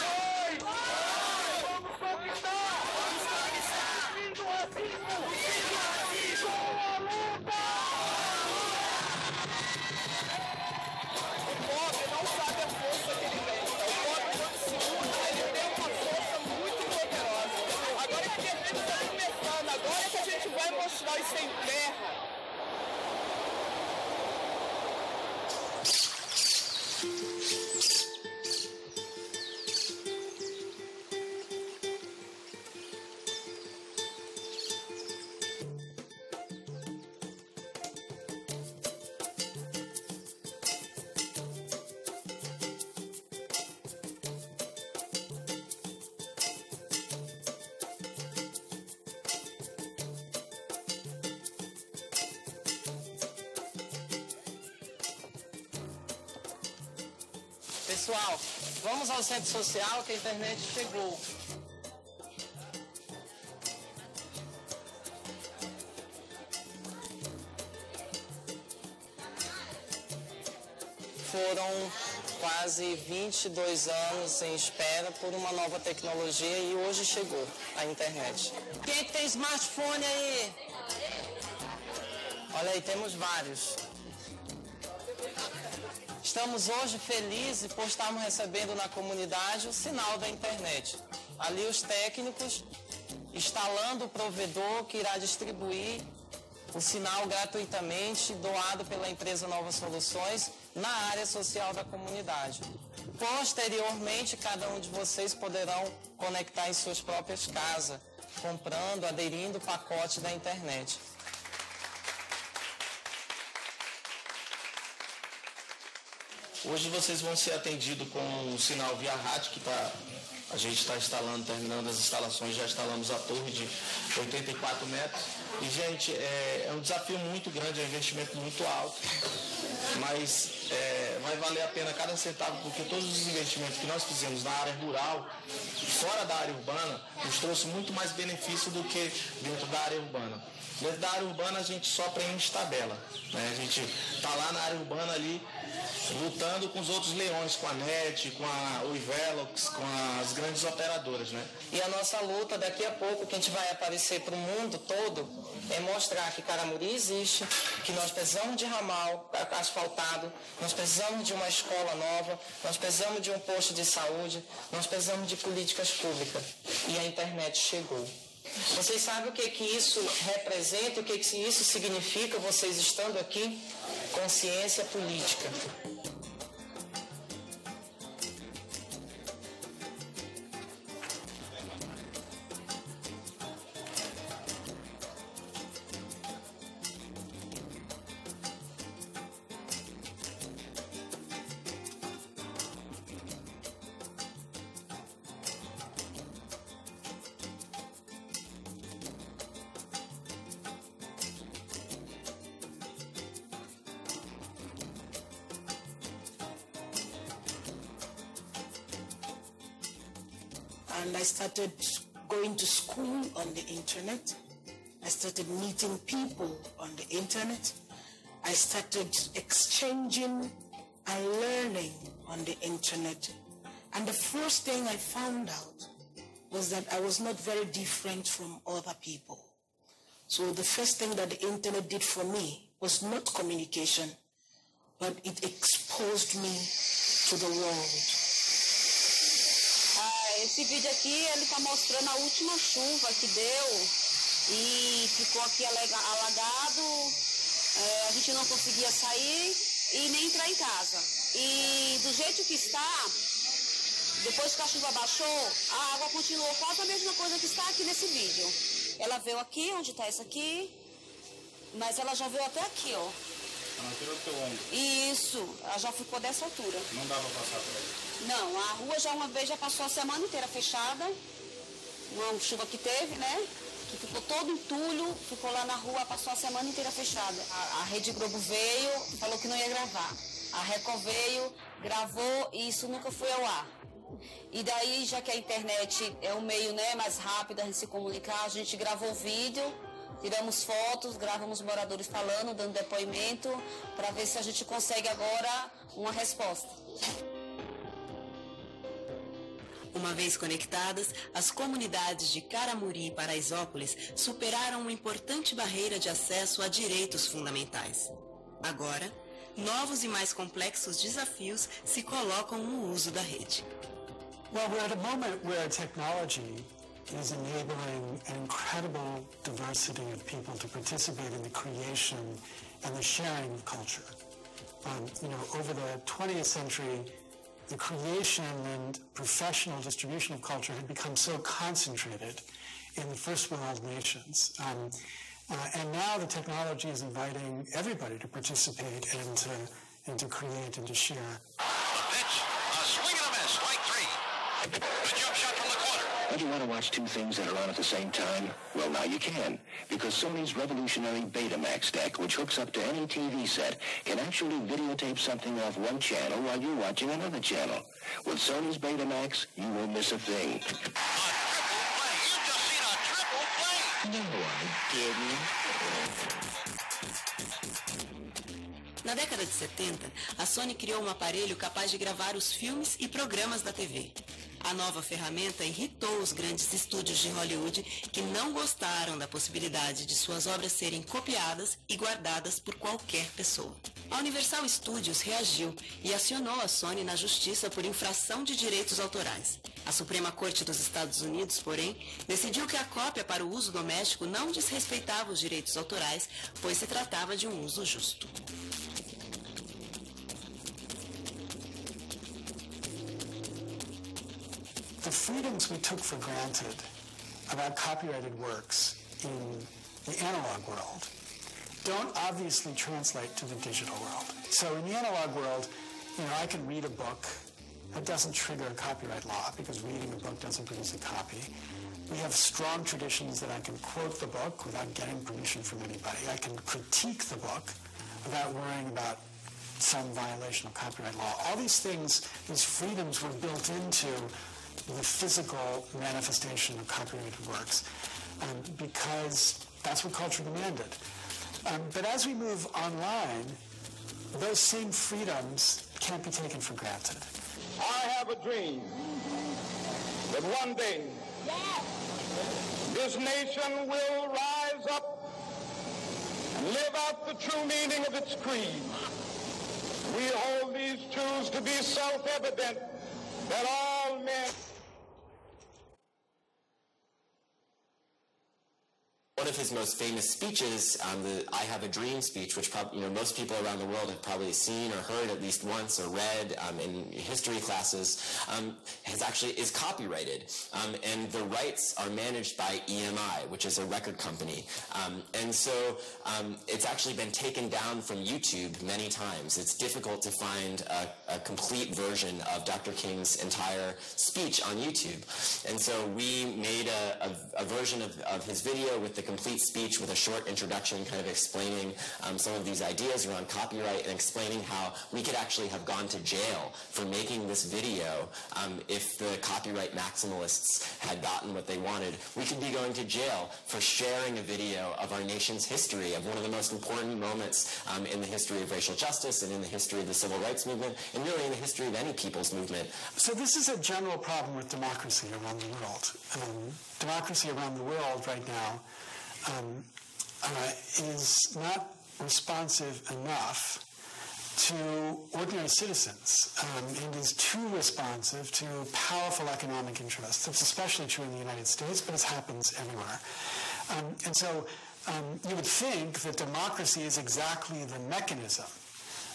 O vai mostrar isso em terra. Centro social que a internet chegou. Foram quase 22 anos em espera por uma nova tecnologia e hoje chegou a internet. Quem é tem smartphone aí? Olha aí, temos vários. Estamos hoje felizes por estarmos recebendo na comunidade o sinal da internet. Ali os técnicos instalando o provedor que irá distribuir o sinal gratuitamente, doado pela empresa Novas Soluções, na área social da comunidade. Posteriormente, cada um de vocês poderão conectar em suas próprias casas, comprando, aderindo o pacote da internet. Hoje vocês vão ser atendidos com o sinal via rádio que tá, a gente está instalando, terminando as instalações, já instalamos a torre de 84 metros. E, gente, é, é um desafio muito grande, é um investimento muito alto, mas é, vai valer a pena cada centavo, porque todos os investimentos que nós fizemos na área rural, fora da área urbana, nos trouxe muito mais benefício do que dentro da área urbana. Dentro da área urbana a gente só preenche tabela. Né? A gente está lá na área urbana ali lutando com os outros leões, com a NET, com a Uivelox, com as grandes operadoras, né? E a nossa luta daqui a pouco, que a gente vai aparecer para o mundo todo, é mostrar que Caramuri existe, que nós precisamos de ramal asfaltado, nós precisamos de uma escola nova, nós precisamos de um posto de saúde, nós precisamos de políticas públicas. E a internet chegou. Vocês sabem o que, que isso representa, o que, que isso significa, vocês estando aqui? Consciência política. Started going to school on the internet. I started meeting people on the internet. I started exchanging and learning on the internet. And the first thing I found out was that I was not very different from other people. So the first thing that the internet did for me was not communication, but it exposed me to the world. Esse vídeo aqui ele está mostrando a última chuva que deu e ficou aqui alagado. É, a gente não conseguia sair e nem entrar em casa. E do jeito que está, depois que a chuva baixou, a água continuou quase a mesma coisa que está aqui nesse vídeo. Ela veio aqui, onde está isso aqui, mas ela já veio até aqui, ó. Não, tirou teu ombro. Isso, ela já ficou dessa altura. Não dá pra passar por aí. Não, a rua já uma vez já passou a semana inteira fechada. Uma chuva que teve, né? Que ficou todo entulho, ficou lá na rua, passou a semana inteira fechada. A, a Rede Globo veio, falou que não ia gravar. A Record veio, gravou e isso nunca foi ao ar. E daí, já que a internet é um meio né, mais rápido a gente se comunicar, a gente gravou o vídeo, tiramos fotos, gravamos moradores falando, dando depoimento, para ver se a gente consegue agora uma resposta. Uma vez conectadas, as comunidades de Caramuri e Paraisópolis superaram uma importante barreira de acesso a direitos fundamentais. Agora, novos e mais complexos desafios se colocam no uso da rede. Well, we're at a moment where technology is enabling an incredible diversity of people to participate in the creation and the sharing of culture. Um, you know, over the 20th century, the creation and professional distribution of culture had become so concentrated in the first world nations. Um, uh, and now the technology is inviting everybody to participate and to, and to create and to share. Swing and a miss, strike three. The jump shot from the corner. Don't you want to watch two things that are on at the same time? Well, now you can, because Sony's revolutionary Betamax deck, which hooks up to any TV set, can actually videotape something off one channel while you're watching another channel. With Sony's Betamax, you won't miss a thing. No, I didn't. Na década de 70, a Sony criou um aparelho capaz de gravar os filmes e programas da TV. A nova ferramenta irritou os grandes estúdios de Hollywood que não gostaram da possibilidade de suas obras serem copiadas e guardadas por qualquer pessoa. A Universal Studios reagiu e acionou a Sony na justiça por infração de direitos autorais. A Suprema Corte dos Estados Unidos, porém, decidiu que a cópia para o uso doméstico não desrespeitava os direitos autorais, pois se tratava de um uso justo. The freedoms we took for granted about copyrighted works in the analog world don't obviously translate to the digital world. So in the analog world, you know, I can read a book. That doesn't trigger a copyright law because reading a book doesn't produce a copy. We have strong traditions that I can quote the book without getting permission from anybody. I can critique the book without worrying about some violation of copyright law. All these things, these freedoms were built into the physical manifestation of copyrighted works um, because that's what culture demanded. Um, but as we move online, those same freedoms can't be taken for granted. I have a dream that one day this nation will rise up and live out the true meaning of its creed. We hold these truths to be self-evident that all men One of his most famous speeches, um, the "I Have a Dream" speech, which prob- you know most people around the world have probably seen or heard at least once or read um, in history classes, um, has actually is copyrighted, um, and the rights are managed by EMI, which is a record company, um, and so um, it's actually been taken down from YouTube many times. It's difficult to find a, a complete version of Dr. King's entire speech on YouTube, and so we made a, a, a version of, of his video with the complete speech with a short introduction kind of explaining um, some of these ideas around copyright and explaining how we could actually have gone to jail for making this video um, if the copyright maximalists had gotten what they wanted. We could be going to jail for sharing a video of our nation's history, of one of the most important moments um, in the history of racial justice and in the history of the civil rights movement, and really in the history of any people's movement. So this is a general problem with democracy around the world. Democracy around the world right now um, uh, is not responsive enough to ordinary citizens um, and is too responsive to powerful economic interests. It's especially true in the United States, but it happens everywhere. Um, and so um, you would think that democracy is exactly the mechanism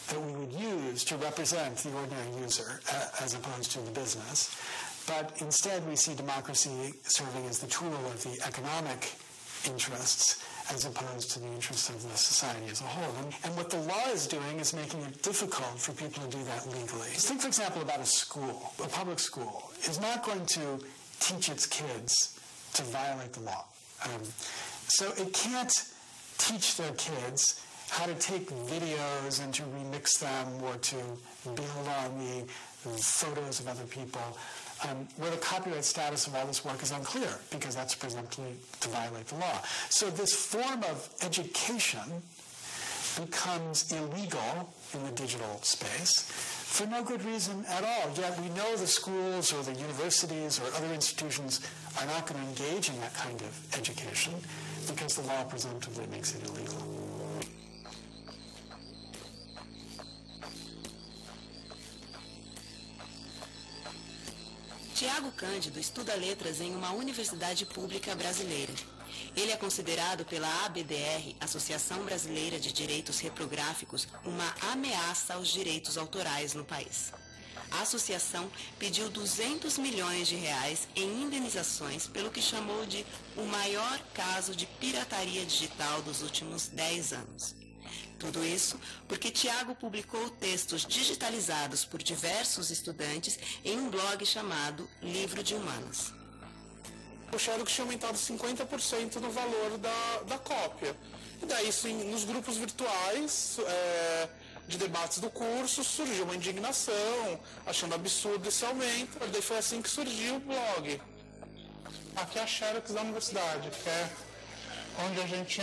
that we would use to represent the ordinary user uh, as opposed to the business. But instead, we see democracy serving as the tool of the economic interests as opposed to the interests of the society as a whole. And, and, what the law is doing is making it difficult for people to do that legally. Just think, for example, about a school. A public school is not going to teach its kids to violate the law. Um, so it can't teach their kids how to take videos and to remix them or to build on the photos of other people um, where the copyright status of all this work is unclear because that's presumptively to violate the law. So this form of education becomes illegal in the digital space for no good reason at all. Yet we know the schools or the universities or other institutions are not going to engage in that kind of education because the law presumptively makes it illegal. Tiago Cândido estuda letras em uma universidade pública brasileira. Ele é considerado pela ABDR, Associação Brasileira de Direitos Reprográficos, uma ameaça aos direitos autorais no país. A associação pediu 200 milhões de reais em indenizações pelo que chamou de o maior caso de pirataria digital dos últimos 10 anos. Tudo isso porque Tiago publicou textos digitalizados por diversos estudantes em um blog chamado Livro de Humanas. O Xerox tinha aumentado 50% do valor da, da cópia. E daí, sim, nos grupos virtuais é, de debates do curso, surgiu uma indignação, achando absurdo esse aumento. E daí foi assim que surgiu o blog. Aqui é a Xerox da universidade, que é onde a gente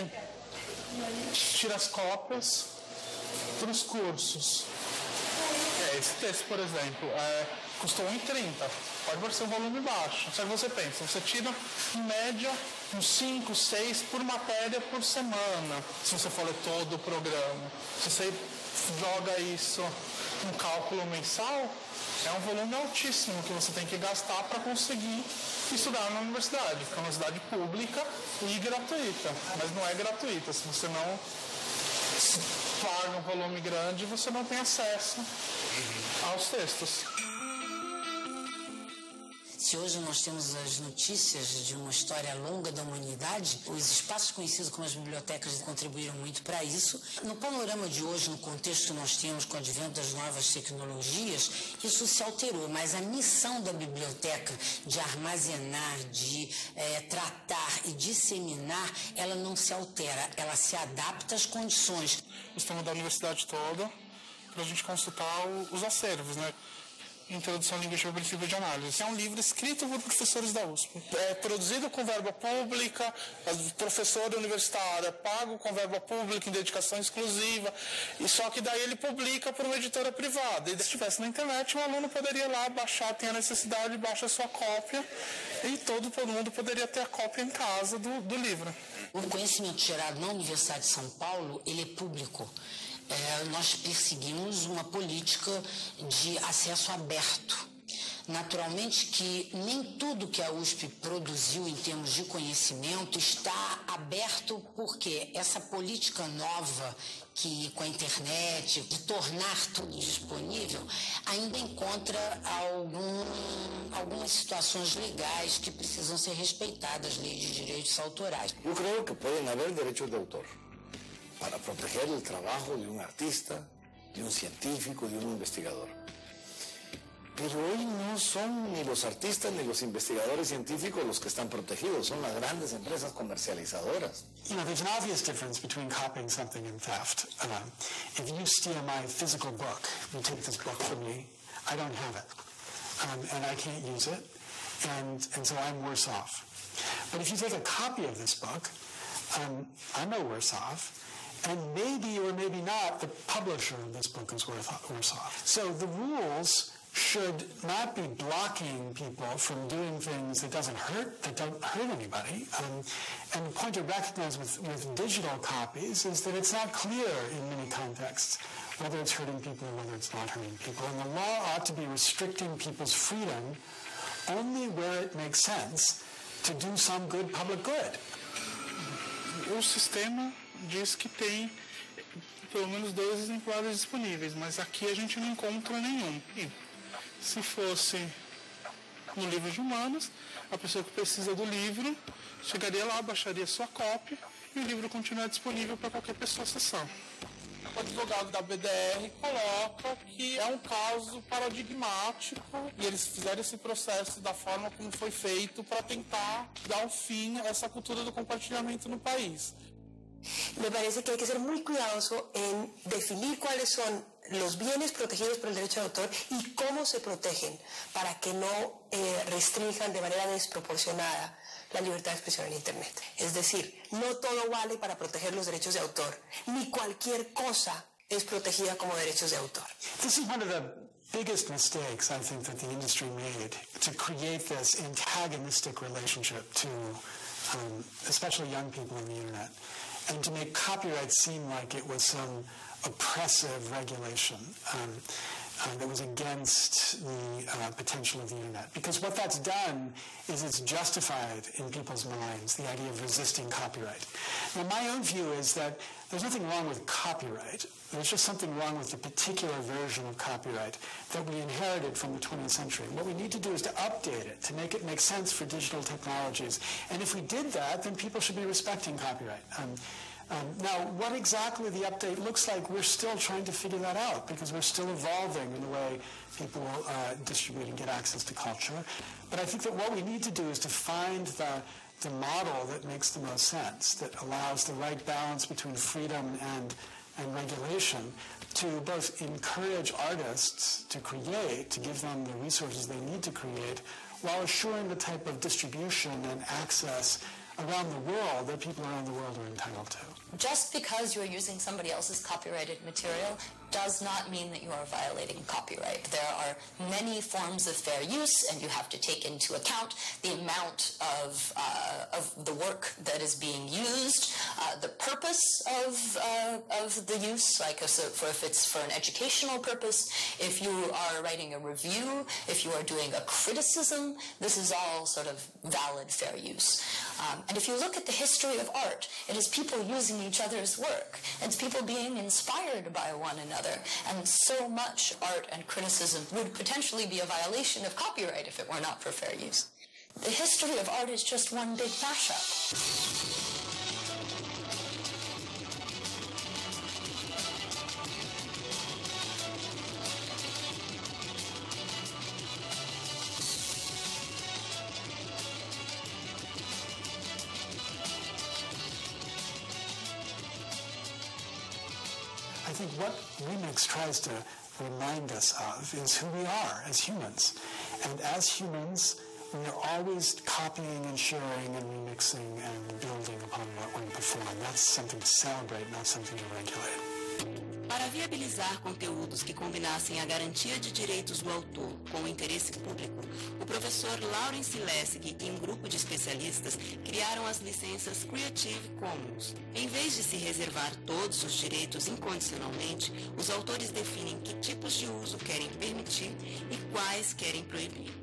tira as cópias para os cursos. É, esse texto, por exemplo, é, custou 1,30. Pode parecer um volume baixo. Só que você pensa, você tira em média uns 5, 6 por matéria por semana, se você for ler todo o programa. Se você joga isso um cálculo mensal, é um volume altíssimo que você tem que gastar para conseguir estudar na universidade, que é uma universidade pública e gratuita, mas não é gratuita. Se você não paga um volume grande, você não tem acesso aos textos. Se hoje nós temos as notícias de uma história longa da humanidade, os espaços conhecidos como as bibliotecas contribuíram muito para isso. No panorama de hoje, no contexto que nós temos com o advento das novas tecnologias, isso se alterou, mas a missão da biblioteca de armazenar, de é, tratar e disseminar, ela não se altera, ela se adapta às condições. Estamos da universidade toda para a gente consultar os acervos, né? Introdução à Linguística Princípio de Análise. É um livro escrito por professores da USP. É produzido com verba pública, professor universitário, é pago com verba pública, em dedicação exclusiva, e só que daí ele publica por uma editora privada. E se estivesse na internet, um aluno poderia ir lá baixar, tem a necessidade, baixa a sua cópia, e todo, todo mundo poderia ter a cópia em casa do, do livro. O conhecimento gerado na Universidade de São Paulo, ele é público é, nós perseguimos uma política de acesso aberto. Naturalmente que nem tudo que a USP produziu em termos de conhecimento está aberto porque essa política nova que com a internet, de tornar tudo disponível, ainda encontra algum, algumas situações legais que precisam ser respeitadas, leis de direitos autorais. Eu creio que podem haver direitos de autor para proteger el trabajo de un artista, de un científico, de un investigador. Pero hoy no son ni los artistas ni los investigadores científicos los que están protegidos, son las grandes empresas comercializadoras. You know, there's an obvious difference between copying something and theft. Um, if you steal my physical book, you take this book from me, I don't have it, um, and I can't use it, and, and so I'm worse off. But if you take a copy of this book, um, I'm no worse off, and maybe or maybe not, the publisher of this book is worth, worse off. So the rules should not be blocking people from doing things that doesn't hurt, that don't hurt anybody. Um, and the point to recognize with, with digital copies is that it's not clear in many contexts whether it's hurting people or whether it's not hurting people. And the law ought to be restricting people's freedom only where it makes sense to do some good public good. O sistema diz que tem pelo menos dois exemplares disponíveis, mas aqui a gente não encontra nenhum. E se fosse no livro de humanos, a pessoa que precisa do livro chegaria lá, baixaria sua cópia e o livro continuaria disponível para qualquer pessoa acessar. O advogado da BDR coloca que é um caso paradigmático e eles fizeram esse processo da forma como foi feito para tentar dar um fim a essa cultura do compartilhamento no país. Me parece que hay que ser muy cuidadoso en definir cuáles son los bienes protegidos por el derecho de autor y cómo se protegen para que no eh, de manera desproporcionada la libertad de expresión en Internet. Es decir, no todo vale para proteger los derechos de autor, ni cualquier cosa es protegida como derechos de autor. This is one of the biggest mistakes I think that the industry made to create this antagonistic relationship to um, especially young people on the internet and to make copyright seem like it was some oppressive regulation. Um, uh, that was against the uh, potential of the internet. Because what that's done is it's justified in people's minds the idea of resisting copyright. Now, my own view is that there's nothing wrong with copyright. There's just something wrong with the particular version of copyright that we inherited from the 20th century. What we need to do is to update it, to make it make sense for digital technologies. And if we did that, then people should be respecting copyright. Um, um, now, what exactly the update looks like, we're still trying to figure that out because we're still evolving in the way people uh, distribute and get access to culture. But I think that what we need to do is to find the, the model that makes the most sense, that allows the right balance between freedom and, and regulation to both encourage artists to create, to give them the resources they need to create, while assuring the type of distribution and access around the world that people around the world are entitled to. Just because you're using somebody else's copyrighted material does not mean that you are violating copyright. There are many forms of fair use, and you have to take into account the amount of, uh, of the work that is being used, uh, the purpose of, uh, of the use, like for if it's for an educational purpose, if you are writing a review, if you are doing a criticism, this is all sort of valid fair use. Um, and if you look at the history of art, it is people using each other's work. It's people being inspired by one another another. And so much art and criticism would potentially be a violation of copyright if it were not for fair use. The history of art is just one big mashup. Remix tries to remind us of is who we are as humans. And as humans, we are always copying and sharing and remixing and building upon what we perform. That's something to celebrate, not something to regulate. Para viabilizar conteúdos que combinassem a garantia de direitos do autor com o interesse público, o professor Lawrence Lessig e um grupo de especialistas criaram as licenças Creative Commons. Em vez de se reservar todos os direitos incondicionalmente, os autores definem que tipos de uso querem permitir e quais querem proibir.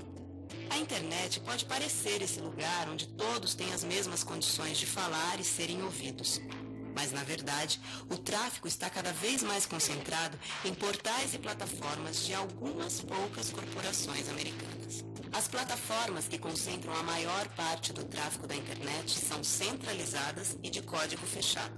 A internet pode parecer esse lugar onde todos têm as mesmas condições de falar e serem ouvidos. Mas, na verdade, o tráfego está cada vez mais concentrado em portais e plataformas de algumas poucas corporações americanas. As plataformas que concentram a maior parte do tráfego da internet são centralizadas e de código fechado.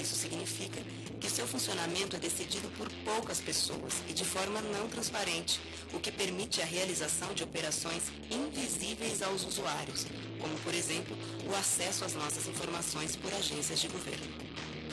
Isso significa que seu funcionamento é decidido por poucas pessoas e de forma não transparente, o que permite a realização de operações invisíveis aos usuários, como, por exemplo, o acesso às nossas informações por agências de governo.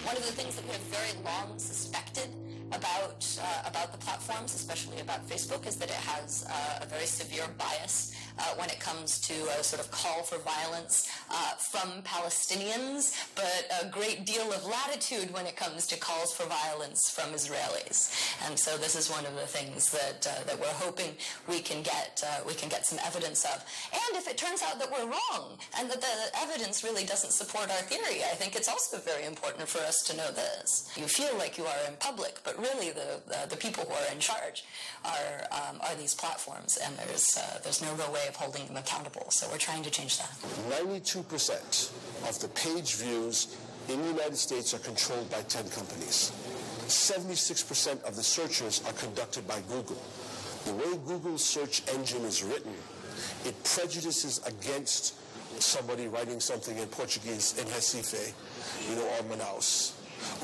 One of the things that we have very long suspected about uh, about the platforms, especially about Facebook, is that it has uh, a very severe bias uh, when it comes to a sort of call for violence uh, from Palestinians, but a great deal of latitude when it comes to calls for violence from Israelis. And so this is one of the things that uh, that we're hoping we can get uh, we can get some evidence of. And if it turns out that we're wrong and that the evidence really doesn't support our theory, I think it's also very important for us to know this. You feel like you are in public, but really the the, the people who are in charge are um, are these platforms, and there's uh, there's no real way of holding them accountable. So we're trying to change that. 92% of the page views in the United States are controlled by 10 companies. 76% of the searches are conducted by Google. The way Google's search engine is written, it prejudices against somebody writing something in Portuguese in Recife, you know, or Manaus,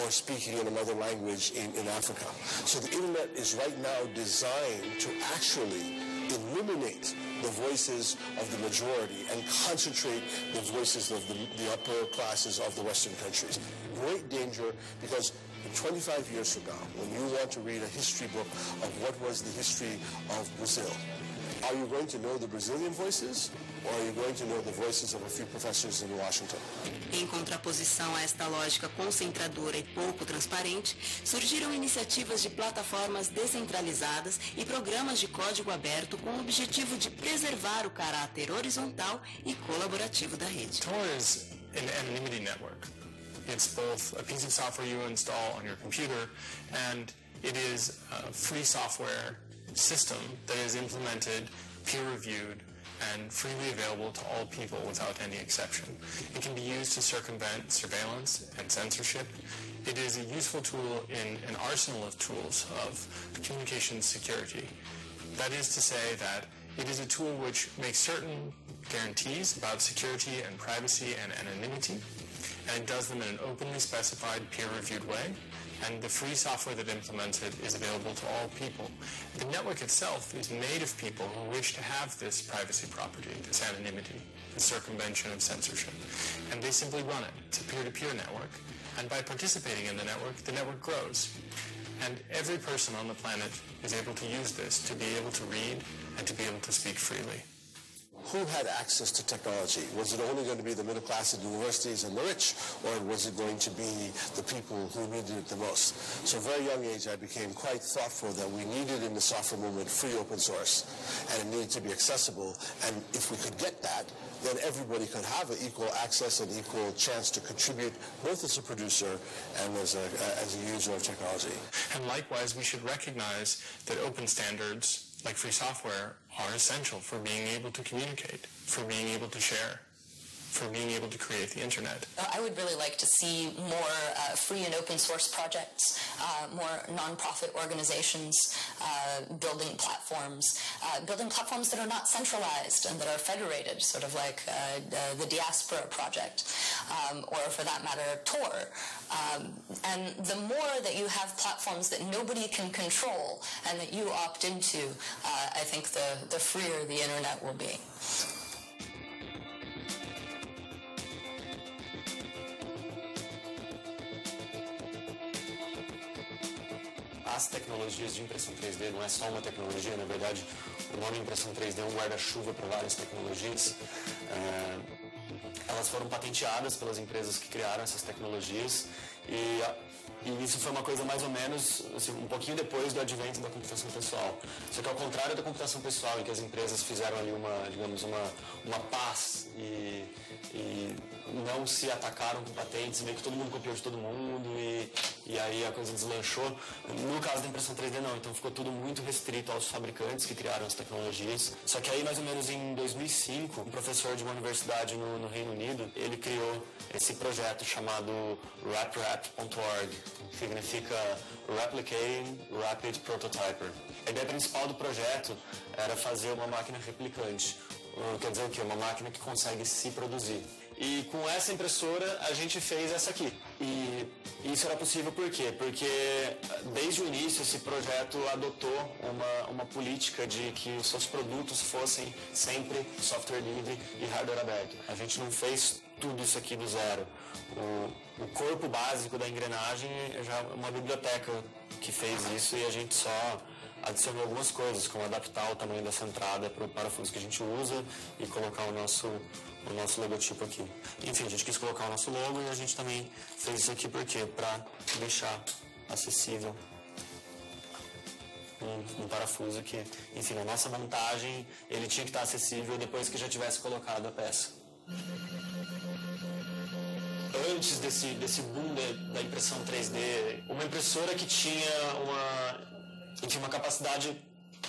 or speaking in another language in, in Africa. So the internet is right now designed to actually eliminate the voices of the majority and concentrate the voices of the, the upper classes of the Western countries. Great danger because 25 years from now, when you want to read a history book of what was the history of Brazil, are you going to know the Brazilian voices or are you going to know the voices of a few professors in Washington? Em contraposição a esta lógica concentradora e pouco transparente, surgiram iniciativas de plataformas descentralizadas e programas de código aberto com o objetivo de preservar o caráter horizontal e colaborativo da rede. Tor is an anonymity network. It's both a piece of software you install on your computer and it is a free software system that is implemented, peer-reviewed, and freely available to all people without any exception. It can be used to circumvent surveillance and censorship. It is a useful tool in an arsenal of tools of communication security. That is to say that it is a tool which makes certain guarantees about security and privacy and anonymity, and does them in an openly specified peer-reviewed way, and the free software that implements it is available to all people. The network itself is made of people who wish to have this privacy property, this anonymity, the circumvention of censorship. And they simply run it. It's a peer-to-peer network. And by participating in the network, the network grows. And every person on the planet is able to use this to be able to read and to be able to speak freely. Who had access to technology? Was it only going to be the middle class at universities and the rich, or was it going to be the people who needed it the most? So, very young age, I became quite thoughtful that we needed in the software movement free open source, and it needed to be accessible. And if we could get that, then everybody could have equal access and equal chance to contribute, both as a producer and as a, as a user of technology. And likewise, we should recognize that open standards like free software are essential for being able to communicate, for being able to share, for being able to create the internet. I would really like to see more uh, free and open source projects, uh, more nonprofit organizations uh, building platforms, uh, building platforms that are not centralized and that are federated, sort of like uh, the Diaspora Project, um, or for that matter, Tor. Um, and the more that you have platforms that nobody can control and that you opt into, uh, I think the, the freer the internet will be. As tecnologias de impressão 3D não é só uma tecnologia, na verdade, o nome impressão 3D é um guarda-chuva para várias tecnologias. É, elas foram patenteadas pelas empresas que criaram essas tecnologias e, e isso foi uma coisa mais ou menos assim, um pouquinho depois do advento da computação pessoal. Só que ao contrário da computação pessoal, em que as empresas fizeram ali uma, digamos, uma, uma paz e, e não se atacaram com patentes, meio que todo mundo copiou de todo mundo e, e aí a coisa deslanchou. No caso da impressão 3D não, então ficou tudo muito restrito aos fabricantes que criaram as tecnologias. Só que aí mais ou menos em 2005, um professor de uma universidade no, no Reino Unido, ele criou esse projeto chamado RapRap.org, que significa Replicating Rapid Prototyper. A ideia principal do projeto era fazer uma máquina replicante. Quer dizer o quê? Uma máquina que consegue se produzir. E com essa impressora a gente fez essa aqui. E isso era possível por quê? Porque desde o início esse projeto adotou uma, uma política de que os seus produtos fossem sempre software livre e hardware aberto. A gente não fez tudo isso aqui do zero. O, o corpo básico da engrenagem é já uma biblioteca que fez isso e a gente só adicionou algumas coisas, como adaptar o tamanho dessa entrada para o parafuso que a gente usa e colocar o nosso o nosso logotipo aqui. Enfim, a gente quis colocar o nosso logo e a gente também fez isso aqui porque para deixar acessível um, um, parafuso que, enfim, na nossa montagem ele tinha que estar acessível depois que já tivesse colocado a peça. Antes desse, desse boom de, da impressão 3D, uma impressora que tinha uma, enfim, uma capacidade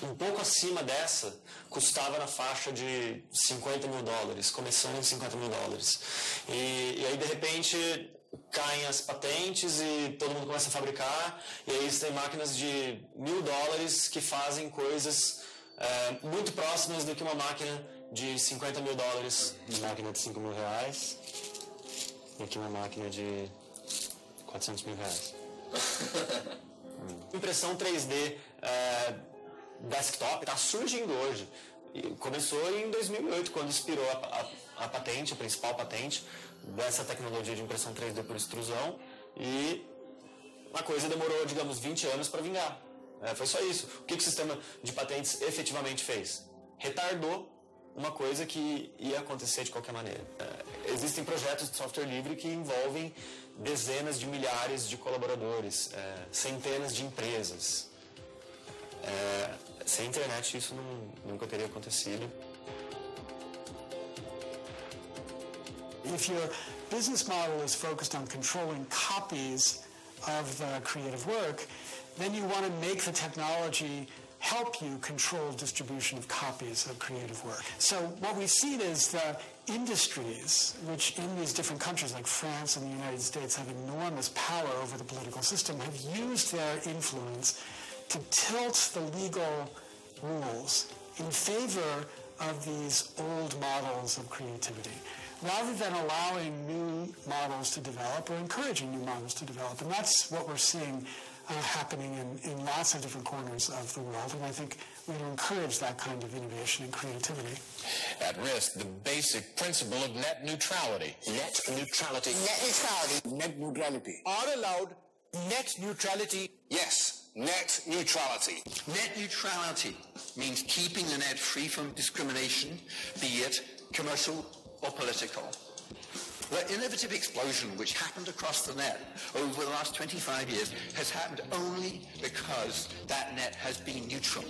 um pouco acima dessa custava na faixa de 50 mil dólares, começando em 50 mil dólares. E, e aí, de repente, caem as patentes e todo mundo começa a fabricar, e aí você tem máquinas de mil dólares que fazem coisas é, muito próximas do que uma máquina de 50 mil dólares, de máquina de 5 mil reais, e aqui uma máquina de 400 mil reais. [LAUGHS] Impressão 3D é, desktop está surgindo hoje. Começou em 2008, quando expirou a, a, a, patente, a principal patente dessa tecnologia de impressão 3D por extrusão. E a coisa demorou, digamos, 20 anos para vingar. É, foi só isso. O que, que o sistema de patentes efetivamente fez? Retardou uma coisa que ia acontecer de qualquer maneira. É, existem projetos de software livre que envolvem dezenas de milhares de colaboradores, é, centenas de empresas. É, sem internet isso não, nunca teria acontecido. If your business model is focused on controlling copies of the creative work, then you want to make the technology help you control distribution of copies of creative work. So what we've seen is the industries, which in these different countries like France and the United States have enormous power over the political system, have used their influence to tilt the legal rules in favor of these old models of creativity rather than allowing new models to develop or encouraging new models to develop. And that's what we're seeing uh, happening in, in lots of different corners of the world. And I think we need to encourage that kind of innovation and creativity. At risk, the basic principle of net neutrality. Net neutrality. Net neutrality. Net neutrality. Are allowed net neutrality? Yes. Net neutrality. Net neutrality means keeping the net free from discrimination, be it commercial or political. The innovative explosion which happened across the net over the last 25 years has happened only because that net has been neutral.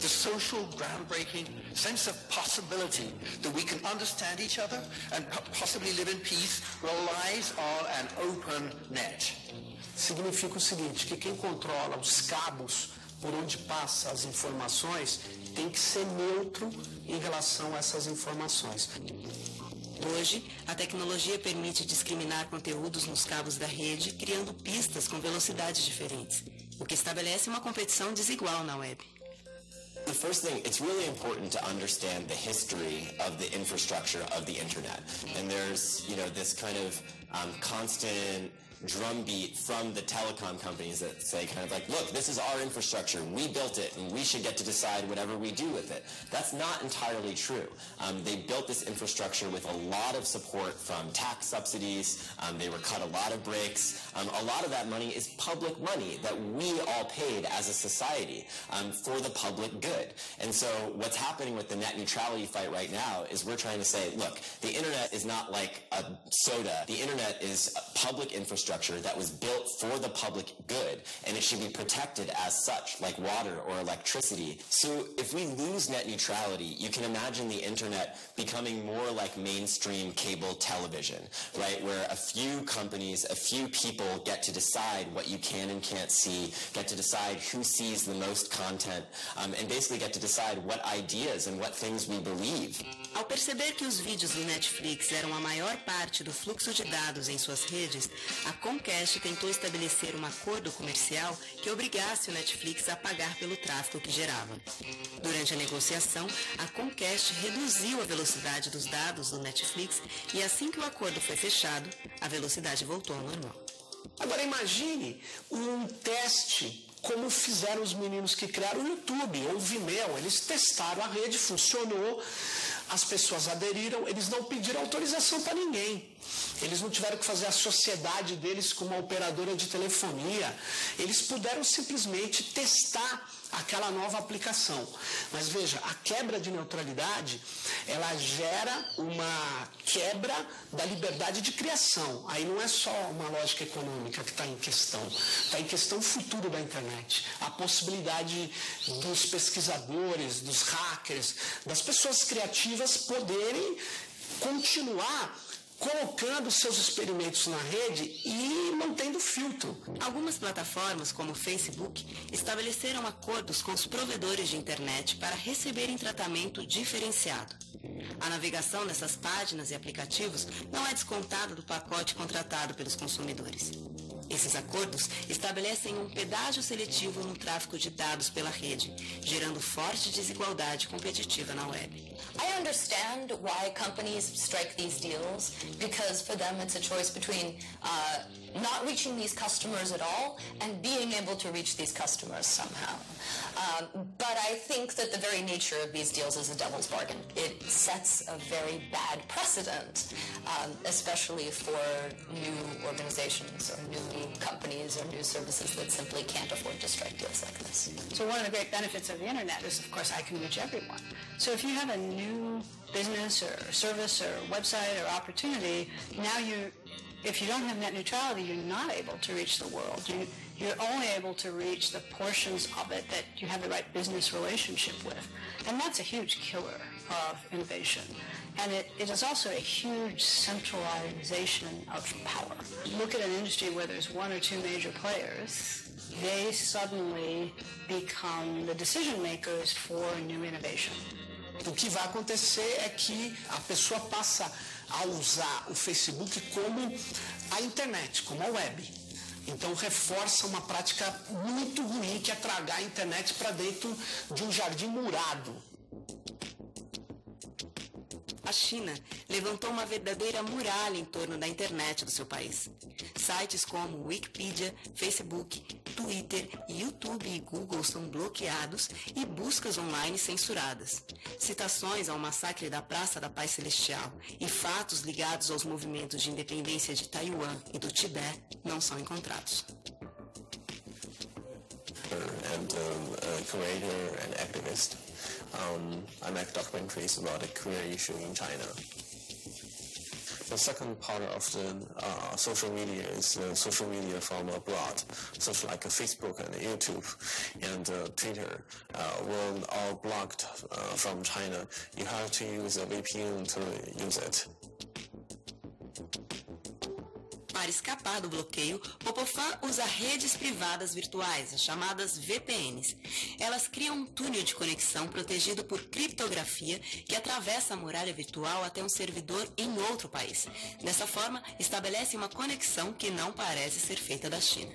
The social groundbreaking sense of possibility that we can understand each other and possibly live in peace relies on an open net. Significa o seguinte, que quem controla os cabos por onde passa as informações tem que ser neutro em relação a essas informações. Hoje, a tecnologia permite discriminar conteúdos nos cabos da rede, criando pistas com velocidades diferentes, o que estabelece uma competição desigual na web. The first thing, it's really important to understand the history of the infrastructure of the internet. And there's, you know, this kind of um, constant drumbeat from the telecom companies that say kind of like, look, this is our infrastructure. We built it and we should get to decide whatever we do with it. That's not entirely true. Um, they built this infrastructure with a lot of support from tax subsidies. Um, they were cut a lot of breaks. Um, a lot of that money is public money that we all paid as a society um, for the public good. And so what's happening with the net neutrality fight right now is we're trying to say, look, the internet is not like a soda. The internet is public infrastructure infrastructure that was built for the public good, and it should be protected as such, like water or electricity. So if we lose net neutrality, you can imagine the internet becoming more like mainstream cable television, right? Where a few companies, a few people get to decide what you can and can't see, get to decide who sees the most content, um, and basically get to decide what ideas and what things we believe. Ao perceber que os vídeos do Netflix eram a maior parte do fluxo de dados em suas redes, a Comcast tentou estabelecer um acordo comercial que obrigasse o Netflix a pagar pelo tráfego que gerava. Durante a negociação, a Comcast reduziu a velocidade dos dados do Netflix e assim que o acordo foi fechado, a velocidade voltou ao normal. Agora imagine um teste como fizeram os meninos que criaram o YouTube ou o Vimeo. Eles testaram a rede, funcionou, as pessoas aderiram, eles não pediram autorização para ninguém. Eles não tiveram que fazer a sociedade deles com uma operadora de telefonia. Eles puderam simplesmente testar aquela nova aplicação. Mas veja, a quebra de neutralidade, ela gera uma quebra da liberdade de criação. Aí não é só uma lógica econômica que está em questão, está em questão o futuro da internet. A possibilidade dos pesquisadores, dos hackers, das pessoas criativas poderem continuar colocando seus experimentos na rede e mantendo filtro. Algumas plataformas, como o Facebook, estabeleceram acordos com os provedores de internet para receberem tratamento diferenciado. A navegação nessas páginas e aplicativos não é descontada do pacote contratado pelos consumidores. Esses acordos estabelecem um pedágio seletivo no tráfego de dados pela rede, gerando forte desigualdade competitiva na web. I understand why companies strike these deals because for them it's a choice between uh, not reaching these customers at all and being able to reach these customers somehow. Um, but I think that the very nature of these deals is a devil's bargain. It sets a very bad precedent, um, especially for new organizations or new companies or new services that simply can't afford to strike deals like this. So one of the great benefits of the internet is, of course, I can reach everyone. So if you have a new business or service or website or opportunity, now you if you don't have net neutrality, you're not able to reach the world. You, you're only able to reach the portions of it that you have the right business relationship with. And that's a huge killer of innovation. And it, it is also a huge centralization of power. Look at an industry where there's one or two major players, they suddenly become the decision makers for new innovation. O que vai acontecer é que a pessoa passa a usar o Facebook como a internet, como a web. Então reforça uma prática muito ruim que é tragar a internet para dentro de um jardim murado. A China levantou uma verdadeira muralha em torno da internet do seu país. Sites como Wikipedia, Facebook, Twitter, YouTube e Google são bloqueados e buscas online censuradas. Citações ao massacre da Praça da Paz Celestial e fatos ligados aos movimentos de independência de Taiwan e do Tibete não são encontrados. and um, a creator and activist. Um, I make documentaries about a queer issue in China. The second part of the uh, social media is uh, social media from abroad, such like Facebook and YouTube and uh, Twitter. were all blocked uh, from China. You have to use a VPN to use it. Para escapar do bloqueio, Popofan usa redes privadas virtuais, chamadas VPNs. Elas criam um túnel de conexão protegido por criptografia que atravessa a muralha virtual até um servidor em outro país. Dessa forma, estabelece uma conexão que não parece ser feita da China.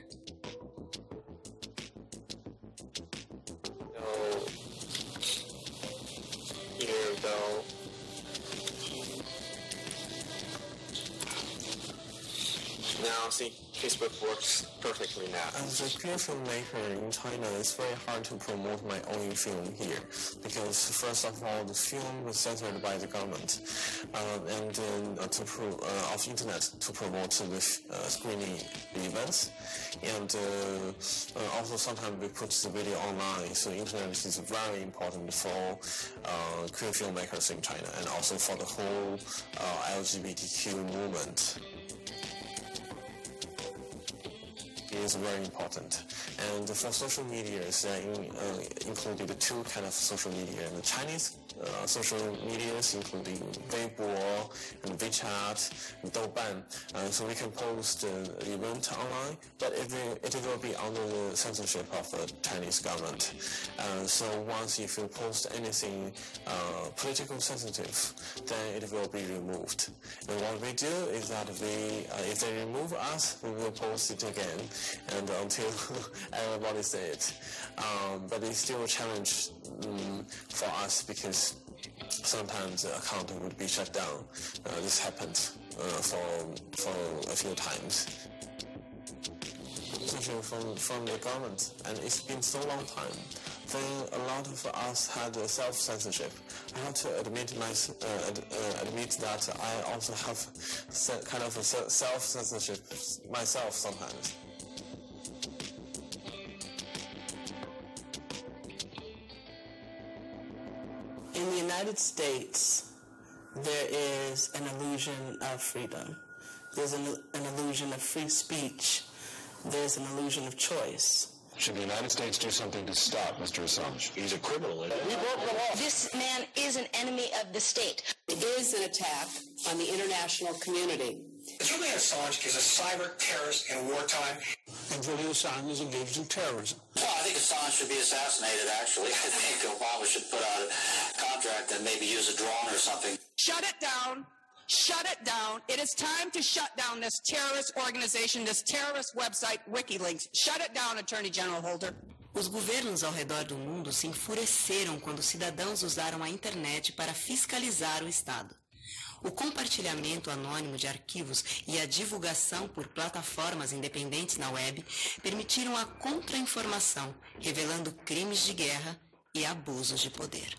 Now see Facebook works perfectly now. As a queer filmmaker in China, it's very hard to promote my own film here because first of all, the film was censored by the government, uh, and then uh, to pro- uh, of internet to promote the uh, screening events, and uh, uh, also sometimes we put the video online. So internet is very important for queer filmmakers in China and also for the whole LGBTQ movement. Is very important. And for social media, uh, in, uh, two kind of social media. The Chinese uh, social medias, including Weibo and WeChat and Douban. Uh, so we can post the event online, but it will, it will be under the censorship of the Chinese government. Uh, so once if you post anything uh, political sensitive, then it will be removed. And what we do is that we, uh, if they remove us, we will post it again, and until [LAUGHS] everybody see it. Um, but it's still a challenge um, for us because sometimes the account would be shut down. Uh, this happened uh, for for a few times. From from the government, and it's been so long time. Then a lot of us had self censorship. I have to admit my uh, uh, admit that I also have kind of self censorship myself sometimes. In the United States, there is an illusion of freedom. There's an, an illusion of free speech. There's an illusion of choice. Should the United States do something to stop Mr. Assange? He's a criminal. We broke the law. This man is an enemy of the state. It is an attack on the international community. Julian Assange is a cyber terrorist in wartime. And Julian Assange is engaged in terrorism. Well, I think Assange should be assassinated, actually. [LAUGHS] I think Obama should put out a contract and maybe use a drone or something. Shut it down. Shut it down. It is time to shut down this terrorist organization, this terrorist website, WikiLeaks. Shut it down, Attorney General Holder. Os governos ao redor do mundo se enfureceram quando cidadãos usaram a internet para fiscalizar o Estado. O compartilhamento anônimo de arquivos e a divulgação por plataformas independentes na web permitiram a contra-informação, revelando crimes de guerra e abusos de poder.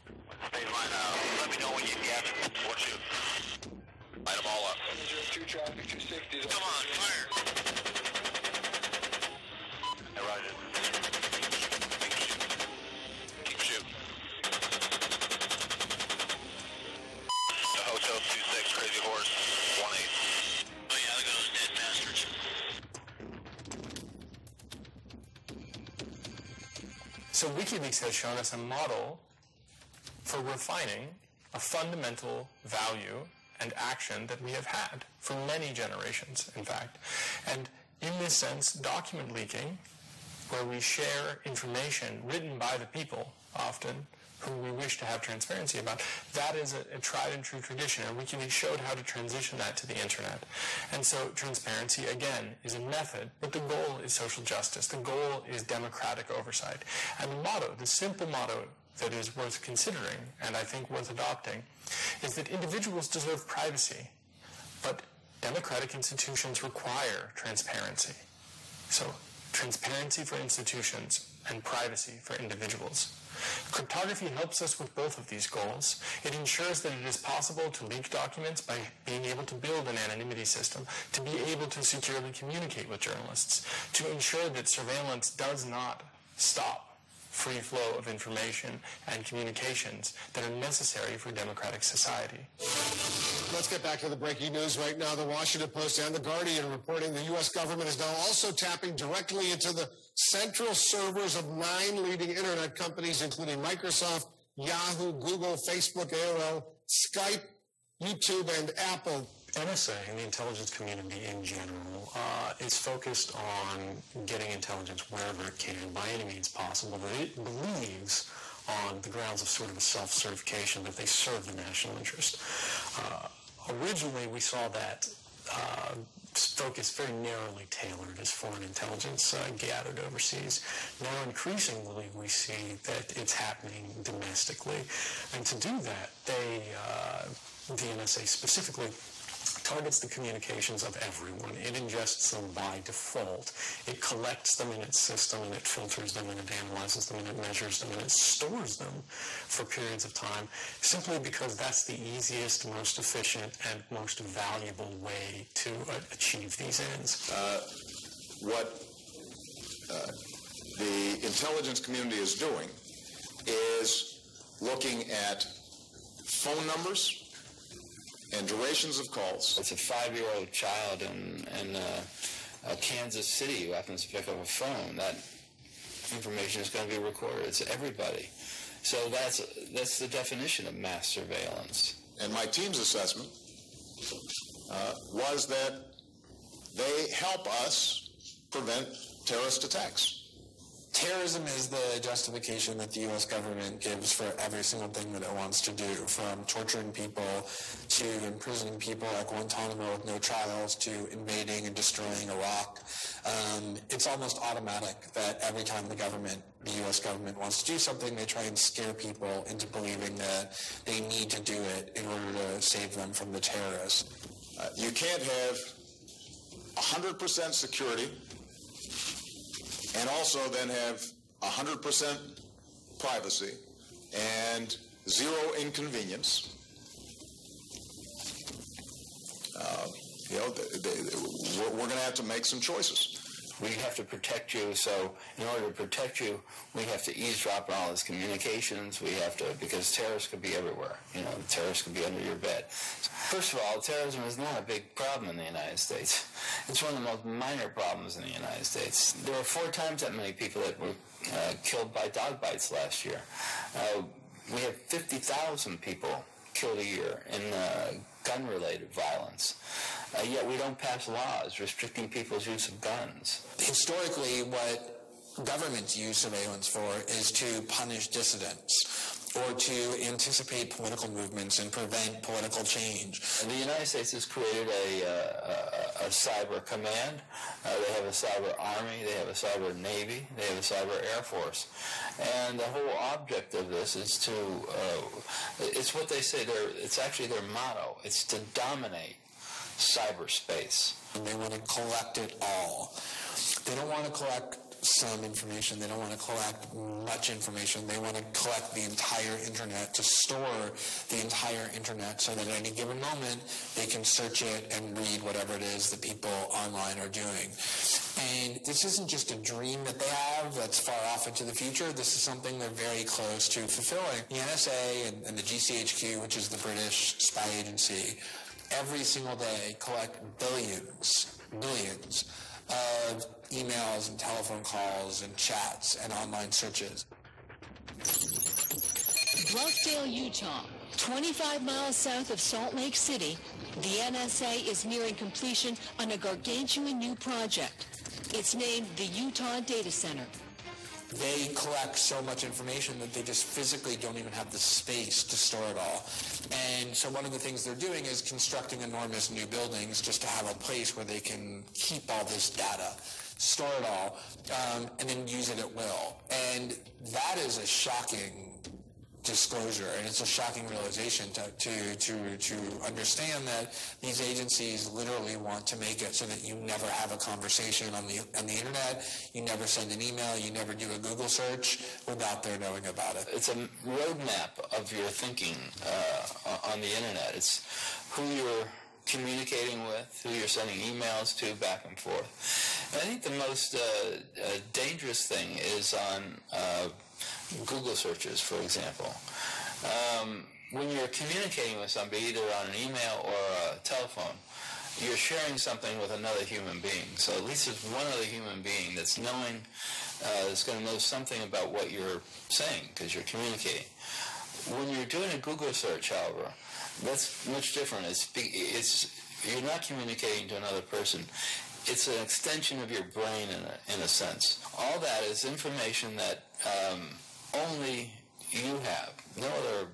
Come on, fire! I ride So WikiLeaks has shown us a model for refining a fundamental value and action that we have had for many generations, in fact. And in this sense, document leaking, where we share information written by the people, often, who we wish to have transparency about, that is a, a tried and true tradition, and WikiLeaks showed how to transition that to the internet. And so transparency, again, is a method, but the goal is social justice. The goal is democratic oversight. And the motto, the simple motto that is worth considering, and I think worth adopting, is that individuals deserve privacy, but democratic institutions require transparency. So transparency for institutions and privacy for individuals. Cryptography helps us with both of these goals. It ensures that it is possible to leak documents by being able to build an anonymity system, to be able to securely communicate with journalists, to ensure that surveillance does not stop free flow of information and communications that are necessary for democratic society. Let's get back to the breaking news right now. The Washington Post and The Guardian reporting the U.S. government is now also tapping directly into the central servers of nine leading internet companies, including Microsoft, Yahoo, Google, Facebook, AOL, Skype, YouTube, and Apple. NSA and the intelligence community in general uh, is focused on getting intelligence wherever it can by any means possible. But it believes on the grounds of sort of a self-certification that they serve the national interest. Uh, originally, we saw that uh, focus very narrowly tailored as foreign intelligence uh, gathered overseas. Now, increasingly, we see that it's happening domestically. And to do that, they, uh, the NSA specifically, targets the communications of everyone. It ingests them by default. It collects them in its system and it filters them and it analyzes them and it measures them and it stores them for periods of time simply because that's the easiest, most efficient, and most valuable way to uh, achieve these ends. Uh, what uh, the intelligence community is doing is looking at phone numbers, and durations of calls. It's a five-year-old child in, in uh, Kansas City who happens to pick up a phone. That information is going to be recorded. It's everybody. So that's that's the definition of mass surveillance. And my team's assessment uh, was that they help us prevent terrorist attacks. Terrorism is the justification that the U.S. government gives for every single thing that it wants to do, from torturing people to imprisoning people at Guantanamo with no trials to invading and destroying Iraq. Um, it's almost automatic that every time the government, the U.S. government wants to do something, they try and scare people into believing that they need to do it in order to save them from the terrorists. Uh, you can't have 100% security and also then have 100% privacy and zero inconvenience. Uh, you know, they, they, we're, we're going to have to make some choices. We have to protect you, so in order to protect you, we have to eavesdrop on all his communications. We have to, because terrorists could be everywhere. You know, terrorists could be under your bed. First of all, terrorism is not a big problem in the United States. It's one of the most minor problems in the United States. There were four times that many people that were uh, killed by dog bites last year. Uh, we have 50,000 people killed a year in uh, gun-related violence. Uh, yet we don't pass laws restricting people's use of guns. Historically, what governments use surveillance for is to punish dissidents or to anticipate political movements and prevent political change. The United States has created a, uh, a, a cyber command. Uh, they have a cyber army. They have a cyber navy. They have a cyber air force. And the whole object of this is to, uh, it's what they say, it's actually their motto. It's to dominate cyberspace. And they want to collect it all. They don't want to collect some information. They don't want to collect much information. They want to collect the entire internet to store the entire internet so that at any given moment they can search it and read whatever it is that people online are doing. And this isn't just a dream that they have that's far off into the future. This is something they're very close to fulfilling. The NSA and, and the GCHQ, which is the British spy agency, every single day collect billions, billions of emails and telephone calls and chats and online searches. Bluffdale, Utah, 25 miles south of Salt Lake City, the NSA is nearing completion on a gargantuan new project. It's named the Utah Data Center. They collect so much information that they just physically don't even have the space to store it all. And so one of the things they're doing is constructing enormous new buildings just to have a place where they can keep all this data store it all, um, and then use it at will. And that is a shocking disclosure, and it's a shocking realization to, to, to, to understand that these agencies literally want to make it so that you never have a conversation on the, on the internet, you never send an email, you never do a Google search without their knowing about it. It's a roadmap of your thinking uh, on the internet. It's who you're communicating with, who you're sending emails to, back and forth. And I think the most uh, uh, dangerous thing is on uh, Google searches, for example. Um, when you're communicating with somebody, either on an email or a telephone, you're sharing something with another human being. So at least there's one other human being that's knowing, uh, that's going to know something about what you're saying because you're communicating. When you're doing a Google search, however, that's much different. It's, it's you're not communicating to another person. It's an extension of your brain in a, in a sense. All that is information that um, only you have. No other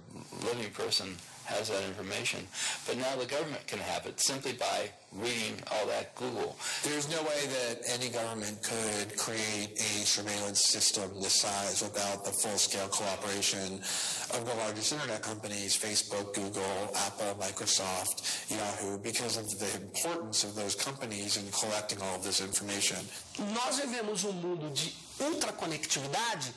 living person has that information. But now the government can have it simply by reading all that Google. There's no way that any government could create a surveillance system this size without the full-scale cooperation of the largest internet companies, Facebook, Google, Apple, Microsoft, Yahoo, because of the importance of those companies in collecting all of this information. Nós vivemos um mundo de ultraconectividade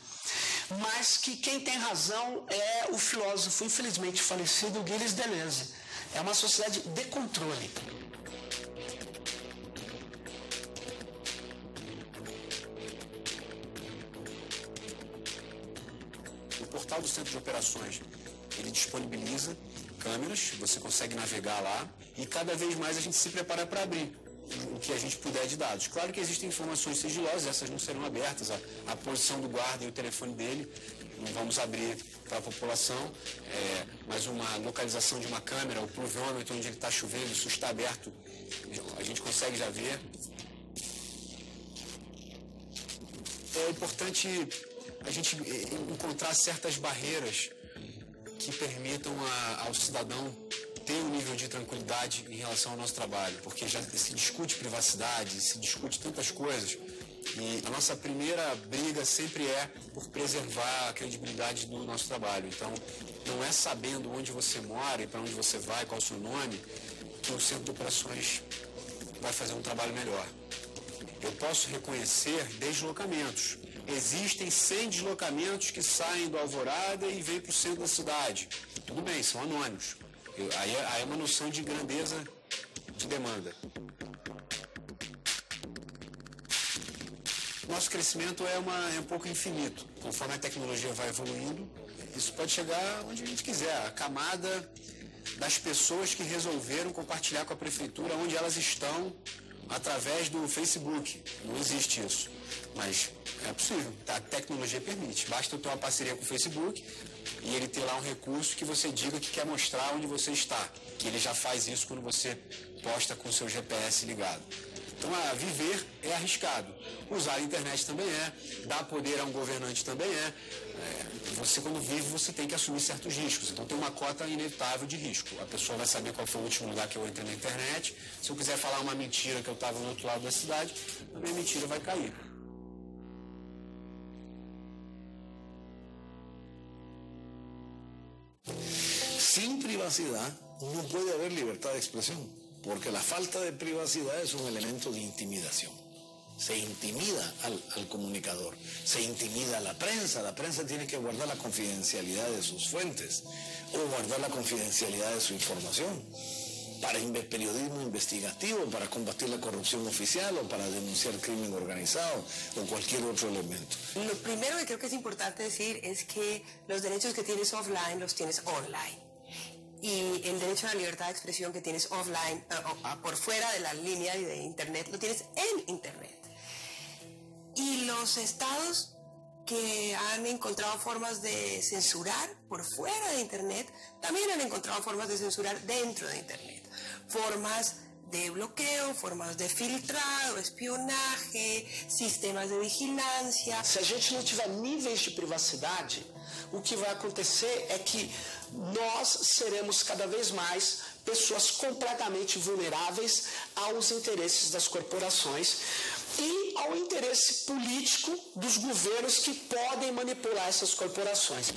mas que quem tem razão é o filósofo infelizmente falecido Gilles Deleuze. É uma sociedade de controle. O portal do Centro de Operações, ele disponibiliza câmeras, você consegue navegar lá e cada vez mais a gente se prepara para abrir. O que a gente puder de dados. Claro que existem informações sigilosas, essas não serão abertas, a, a posição do guarda e o telefone dele, não vamos abrir para a população, é, mas uma localização de uma câmera, o pluviômetro onde ele está chovendo, isso está aberto, a gente consegue já ver. É importante a gente é, encontrar certas barreiras que permitam a, ao cidadão ter um nível de tranquilidade em relação ao nosso trabalho, porque já se discute privacidade, se discute tantas coisas, e a nossa primeira briga sempre é por preservar a credibilidade do nosso trabalho. Então, não é sabendo onde você mora e para onde você vai, qual é o seu nome, que o centro de operações vai fazer um trabalho melhor. Eu posso reconhecer deslocamentos. Existem 100 deslocamentos que saem do Alvorada e vêm para o centro da cidade. Tudo bem, são anônimos. Aí, é, aí é uma noção de grandeza de demanda. Nosso crescimento é, uma, é um pouco infinito. Conforme a tecnologia vai evoluindo, isso pode chegar onde a gente quiser. A camada das pessoas que resolveram compartilhar com a prefeitura onde elas estão através do Facebook. Não existe isso. Mas é possível, a tecnologia permite. Basta eu ter uma parceria com o Facebook e ele ter lá um recurso que você diga que quer mostrar onde você está. Que ele já faz isso quando você posta com o seu GPS ligado. Então, a viver é arriscado. Usar a internet também é. Dar poder a um governante também é. é. Você, quando vive, você tem que assumir certos riscos. Então, tem uma cota inevitável de risco. A pessoa vai saber qual foi o último lugar que eu entrei na internet. Se eu quiser falar uma mentira que eu estava no outro lado da cidade, a minha mentira vai cair. Sin privacidad no puede haber libertad de expresión. porque la falta de privacidad es un elemento de intimidación. Se intimida al, comunicador, se intimida a la prensa. La prensa tiene que guardar la confidencialidad de sus fuentes o guardar la confidencialidad de su información para periodismo investigativo, para combatir la corrupción oficial o para denunciar crimen organizado o cualquier otro elemento. Lo primero que creo que es importante decir es que los derechos que tienes offline los tienes online y el derecho a la libertad de expresión que tienes offline, eh, por fuera de la línea de Internet, lo tienes en Internet. Y los estados que han encontrado formas de censurar por fuera de Internet, también han encontrado formas de censurar dentro de Internet. Formas de bloqueo, formas de filtrado, espionagem, sistemas de vigilância. Se a gente não tiver níveis de privacidade, o que vai acontecer é que nós seremos cada vez mais pessoas completamente vulneráveis aos interesses das corporações e ao interesse político dos governos que podem manipular essas corporações.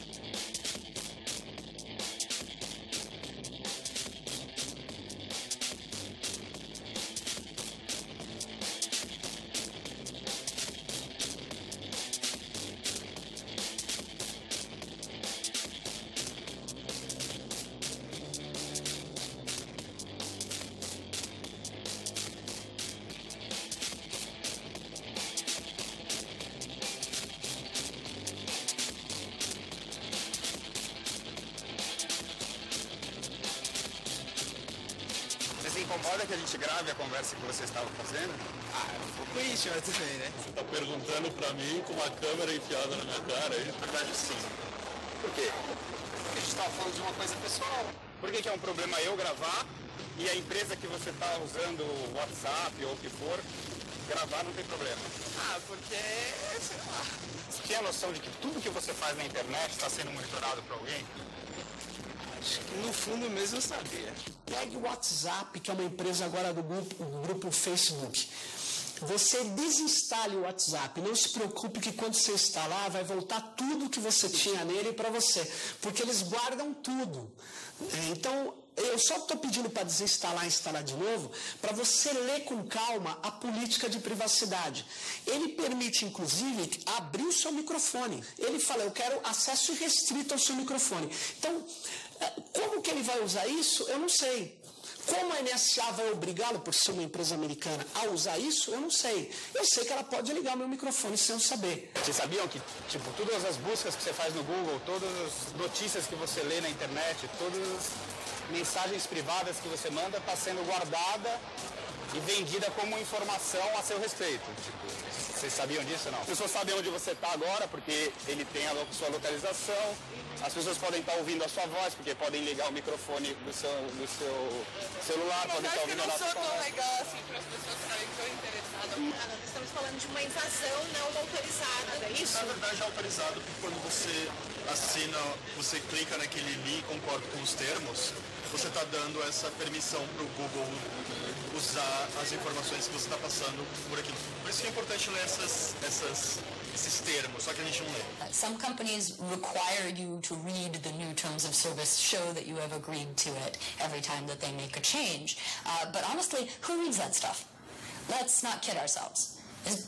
Que a gente grave a conversa que você estava fazendo? Ah, é um pouco tudo bem, né? Você está perguntando para mim com uma câmera enfiada na minha cara, é Na verdade, sim. Por quê? Porque a gente estava falando de uma coisa pessoal. Por que, que é um problema eu gravar e a empresa que você está usando o WhatsApp ou o que for, gravar não tem problema? Ah, porque, sei lá. Você tem a noção de que tudo que você faz na internet está sendo monitorado por alguém? Que no fundo mesmo eu sabia. Pegue o WhatsApp, que é uma empresa agora do grupo, do grupo Facebook. Você desinstale o WhatsApp. Não se preocupe que quando você instalar, vai voltar tudo que você tinha nele para você. Porque eles guardam tudo. É, então, eu só estou pedindo para desinstalar e instalar de novo para você ler com calma a política de privacidade. Ele permite, inclusive, abrir o seu microfone. Ele fala, eu quero acesso restrito ao seu microfone. Então, como que ele vai usar isso? Eu não sei. Como a NSA vai obrigá-lo, por ser uma empresa americana, a usar isso? Eu não sei. Eu sei que ela pode ligar meu microfone sem eu saber. Vocês sabiam que, tipo, todas as buscas que você faz no Google, todas as notícias que você lê na internet, todas as mensagens privadas que você manda, está sendo guardada e vendida como informação a seu respeito. Tipo, vocês sabiam disso ou não? As pessoas sabem onde você está agora, porque ele tem a sua localização. As pessoas podem estar tá ouvindo a sua voz, porque podem ligar o microfone do seu, do seu celular, Mas podem estar tá ouvindo a nossa nossa não conversa. tão legal assim para as pessoas ficarem tão interessadas. Ah, nós estamos falando de uma invasão não autorizada, é isso? Na verdade é autorizado porque quando você assina, você clica naquele link e concorda com os termos, você está dando essa permissão para o Google usar as informações que você está passando por aqui. Por isso que é importante ler essas, essas, esses termos, só que a gente não lê. Uh, Some companies require you to read the new terms of service, show that you have agreed to it every time that they make a change. Uh, but honestly, who reads that stuff? Let's not kid ourselves.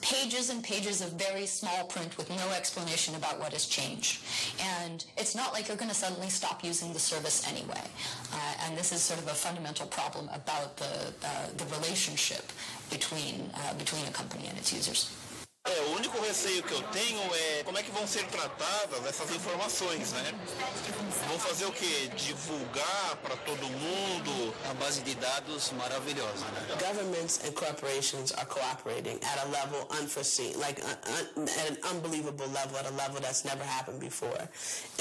Pages and pages of very small print with no explanation about what has changed. And it's not like you're going to suddenly stop using the service anyway. Uh, and this is sort of a fundamental problem about the, uh, the relationship between, uh, between a company and its users. É, o único receio que eu tenho é como é que vão ser tratadas essas informações, né? Vão fazer o quê? Divulgar para todo mundo? A base de dados maravilhosa, né? Governments and corporations are cooperating at a level unforeseen, like uh, un, at an unbelievable level, at a level that's never happened before.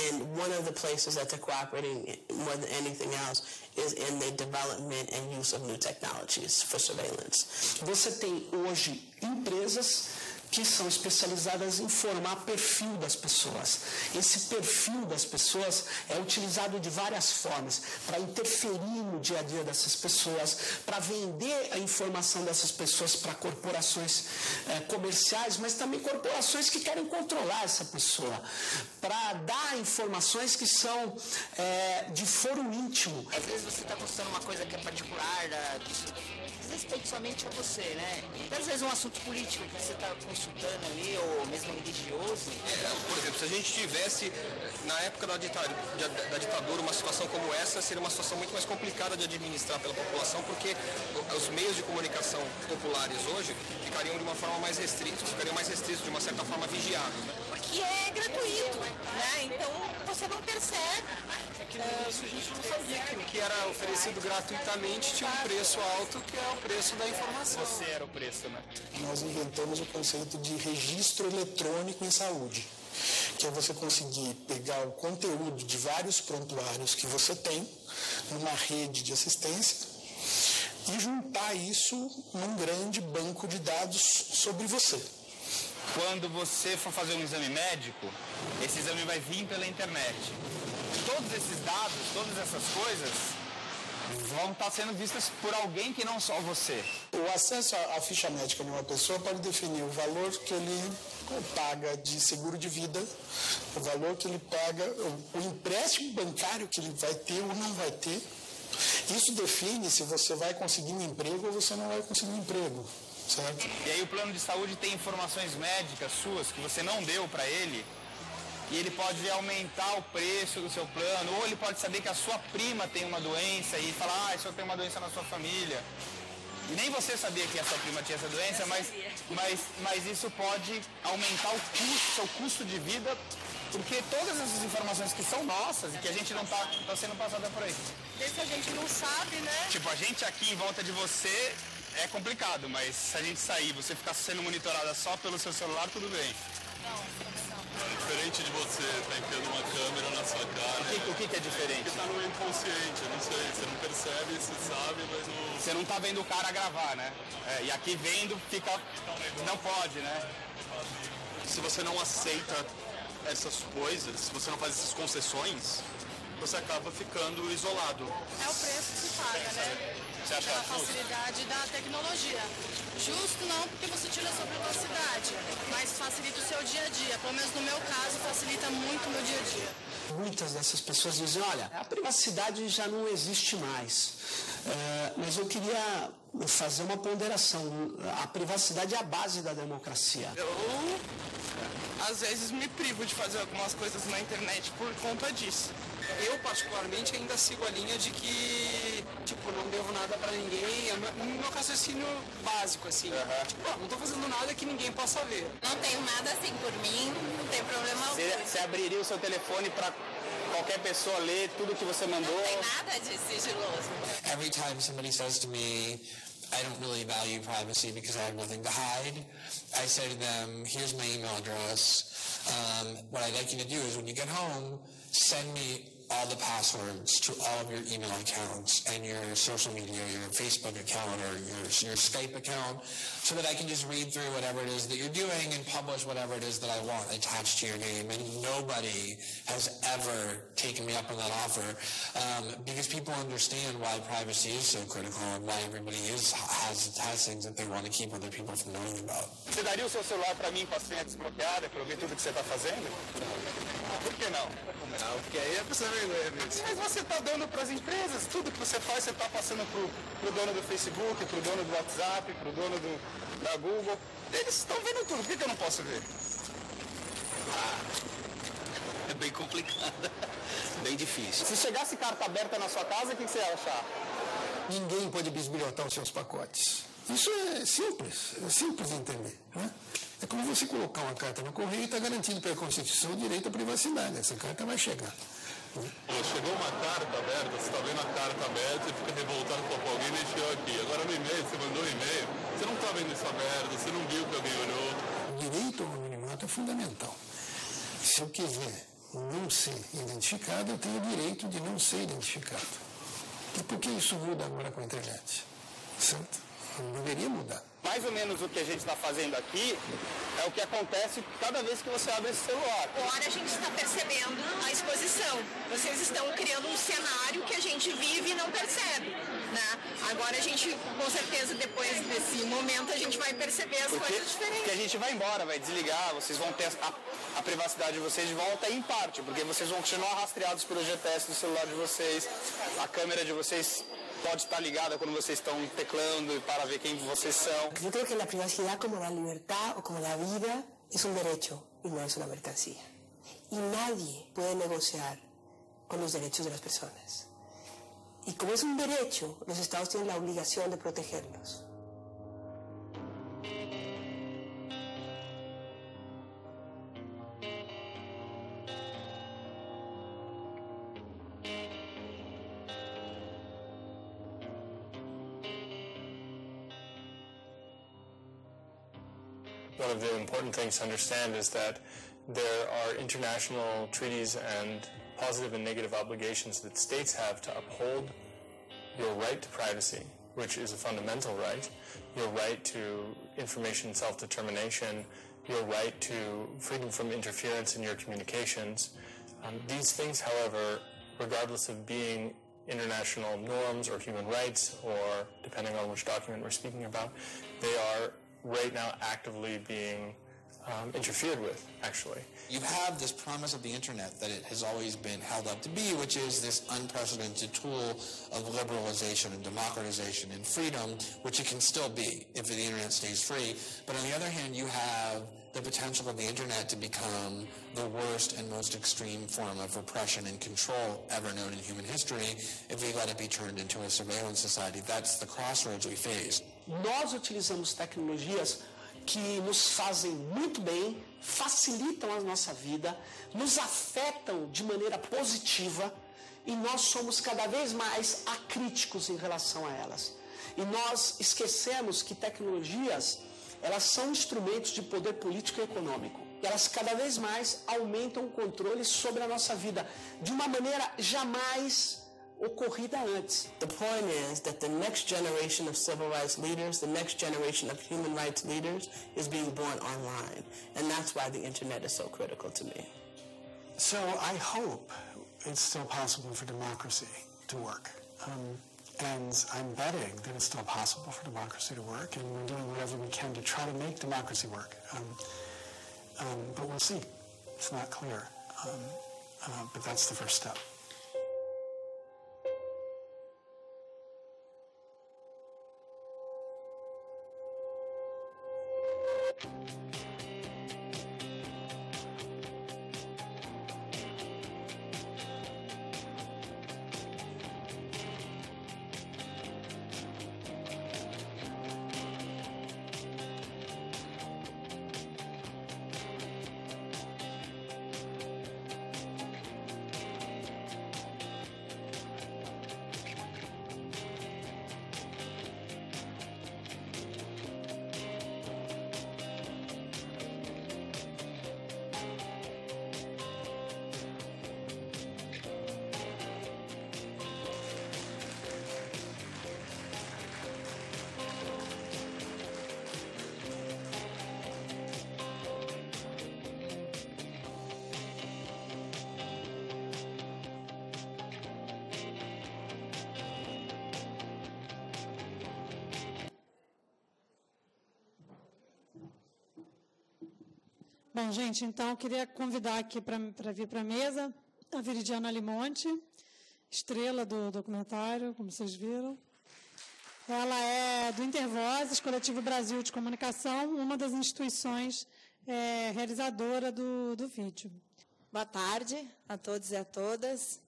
And one of the places that they're cooperating more than anything else is in the development and use of new technologies for surveillance. Você tem hoje empresas que são especializadas em formar perfil das pessoas. Esse perfil das pessoas é utilizado de várias formas para interferir no dia a dia dessas pessoas, para vender a informação dessas pessoas para corporações eh, comerciais, mas também corporações que querem controlar essa pessoa, para dar informações que são eh, de foro íntimo. Às vezes você está postando uma coisa que é particular, da, diz respeito somente a você, né? E às vezes um assunto político que você está consultando ali, ou mesmo religioso. Por exemplo, se a gente tivesse, na época da ditadura, da ditadura, uma situação como essa, seria uma situação muito mais complicada de administrar pela população, porque os meios de comunicação populares hoje ficariam de uma forma mais restritos, ficariam mais restritos, de uma certa forma vigiados. Né? Porque é gratuito, né? Então você não percebe. É, isso a gente não sabia que o que era oferecido gratuitamente tinha um preço alto, que é o preço da informação. Você era o preço, né? Nós inventamos o conceito de registro eletrônico em saúde, que é você conseguir pegar o conteúdo de vários prontuários que você tem numa rede de assistência e juntar isso num grande banco de dados sobre você. Quando você for fazer um exame médico, esse exame vai vir pela internet. Todos esses dados, todas essas coisas vão estar sendo vistas por alguém que não só você. O acesso à ficha médica de uma pessoa pode definir o valor que ele paga de seguro de vida, o valor que ele paga, o empréstimo bancário que ele vai ter ou não vai ter. Isso define se você vai conseguir um emprego ou você não vai conseguir um emprego. Certo? E aí o plano de saúde tem informações médicas suas que você não deu para ele e ele pode aumentar o preço do seu plano, ou ele pode saber que a sua prima tem uma doença e falar, ah, o senhor tem uma doença na sua família. E nem você sabia que a sua prima tinha essa doença, mas, mas, mas isso pode aumentar o custo, seu custo de vida, porque todas essas informações que são nossas e que a gente não está tá sendo passada por aí. Desde a gente não sabe, né? Tipo, a gente aqui em volta de você é complicado, mas se a gente sair você ficar sendo monitorada só pelo seu celular, tudo bem. É diferente de você estar enfiando uma câmera na sua cara. O que, o que, que é diferente? Porque tá no inconsciente, eu não sei, você não percebe, você sabe, mas não... Você não tá vendo o cara gravar, né? É, e aqui vendo fica. Não pode, né? Se você não aceita essas coisas, se você não faz essas concessões, você acaba ficando isolado. É o preço que se paga, né? Você acha Pela justo? facilidade da tecnologia. Justo não porque você tira a sua privacidade, mas facilita o seu dia a dia. Pelo menos no meu caso, facilita muito o meu dia a dia. Muitas dessas pessoas dizem, olha, a privacidade já não existe mais. É, mas eu queria fazer uma ponderação. A privacidade é a base da democracia. Eu, às vezes, me privo de fazer algumas coisas na internet por conta disso. Eu, particularmente, ainda sigo a linha de que, tipo, não devo nada pra ninguém. É meu- meu raciocínio básico, assim. Tipo, ó, não tô fazendo nada que ninguém possa ver. Não tenho nada assim por mim, não tem problema Você, você abriria o seu telefone para qualquer pessoa ler tudo que você mandou? nada de sigiloso. Every time somebody says to me, I don't really value privacy because I have nothing to hide. I say to them, here's my email address. Um, what I'd like you to do is when you get home, send me all the passwords to all of your email accounts and your social media, your Facebook account or your, your Skype account, so that I can just read through whatever it is that you're doing and publish whatever it is that I want attached to your name. And nobody has ever taken me up on that offer um, because people understand why privacy is so critical and why everybody is has, has things that they want to keep other people from knowing about. Você daria o seu celular para mim com a senha desbloqueada para eu ver tudo que você está fazendo? Por que não? Não, porque aí é pessoa vergonha mesmo. Mas você está dando para as empresas, tudo que você faz, você está passando pro, pro dono do Facebook, pro dono do WhatsApp, pro dono do, da Google. Eles estão vendo tudo, por que, que eu não posso ver? É bem complicado, [LAUGHS] bem difícil. Se chegasse carta aberta na sua casa, o que, que você ia achar? Ninguém pode bisbilhotar os seus pacotes. Isso é simples, é simples de entender. Né? É como você colocar uma carta no correio e está garantido pela Constituição o direito à privacidade. Essa carta vai chegar. Chegou uma carta aberta, você está vendo a carta aberta e fica revoltado com alguém mexeu aqui. Agora no e-mail, você mandou um e-mail, você não está vendo isso aberto, você não viu que alguém olhou. O direito ao anonimato é fundamental. Se eu quiser não ser identificado, eu tenho o direito de não ser identificado. E por que isso muda agora com a internet? Certo? Não deveria mudar. Mais ou menos o que a gente está fazendo aqui é o que acontece cada vez que você abre esse celular. Agora a gente está percebendo a exposição. Vocês estão criando um cenário que a gente vive e não percebe. Né? Agora a gente, com certeza, depois desse momento, a gente vai perceber as Porque, coisas diferentes. porque a gente vai embora, vai desligar, vocês vão ter a, a privacidade de vocês de volta em parte, porque vocês vão continuar rastreados pelo GPS do celular de vocês, a câmera de vocês pode estar ligada quando vocês estão teclando para ver quem vocês são. Yo creo que la privacidad como la libertad o como la vida es un derecho y no es una mercancía. Y nadie puede negociar con los derechos de las personas. Y como es un derecho, los estados tienen la obligación de protegerlos. Of the important things to understand is that there are international treaties and positive and negative obligations that states have to uphold your right to privacy, which is a fundamental right, your right to information self-determination, your right to freedom from interference in your communications. Um, these things, however, regardless of being international norms or human rights, or depending on which document we're speaking about, they are right now actively being um, interfered with, actually. You have this promise of the internet that it has always been held up to be, which is this unprecedented tool of liberalization and democratization and freedom, which it can still be if the internet stays free. But on the other hand, you have the potential of the internet to become the worst and most extreme form of repression and control ever known in human history if we let it be turned into a surveillance society. That's the crossroads we face. Nós utilizamos tecnologias que nos fazem muito bem, facilitam a nossa vida, nos afetam de maneira positiva e nós somos cada vez mais acríticos em relação a elas. E nós esquecemos que tecnologias, elas são instrumentos de poder político e econômico. Elas cada vez mais aumentam o controle sobre a nossa vida de uma maneira jamais ocorrida antes. The point is that the next generation of civil rights leaders, the next generation of human rights leaders is being born online. And that's why the internet is so critical to me. So I hope it's still possible for democracy to work. Um, and I'm betting that it's still possible for democracy to work, and we're doing whatever we can to try to make democracy work. Um, um, but we'll see. It's not clear. Um, uh, but that's the first step. Gente, então queria convidar aqui para vir para a mesa a Viridiana Limonte, estrela do documentário, como vocês viram. Ela é do Intervozes, Coletivo Brasil de Comunicação, uma das instituições é, realizadora do, do vídeo. Boa tarde a todos e a todas.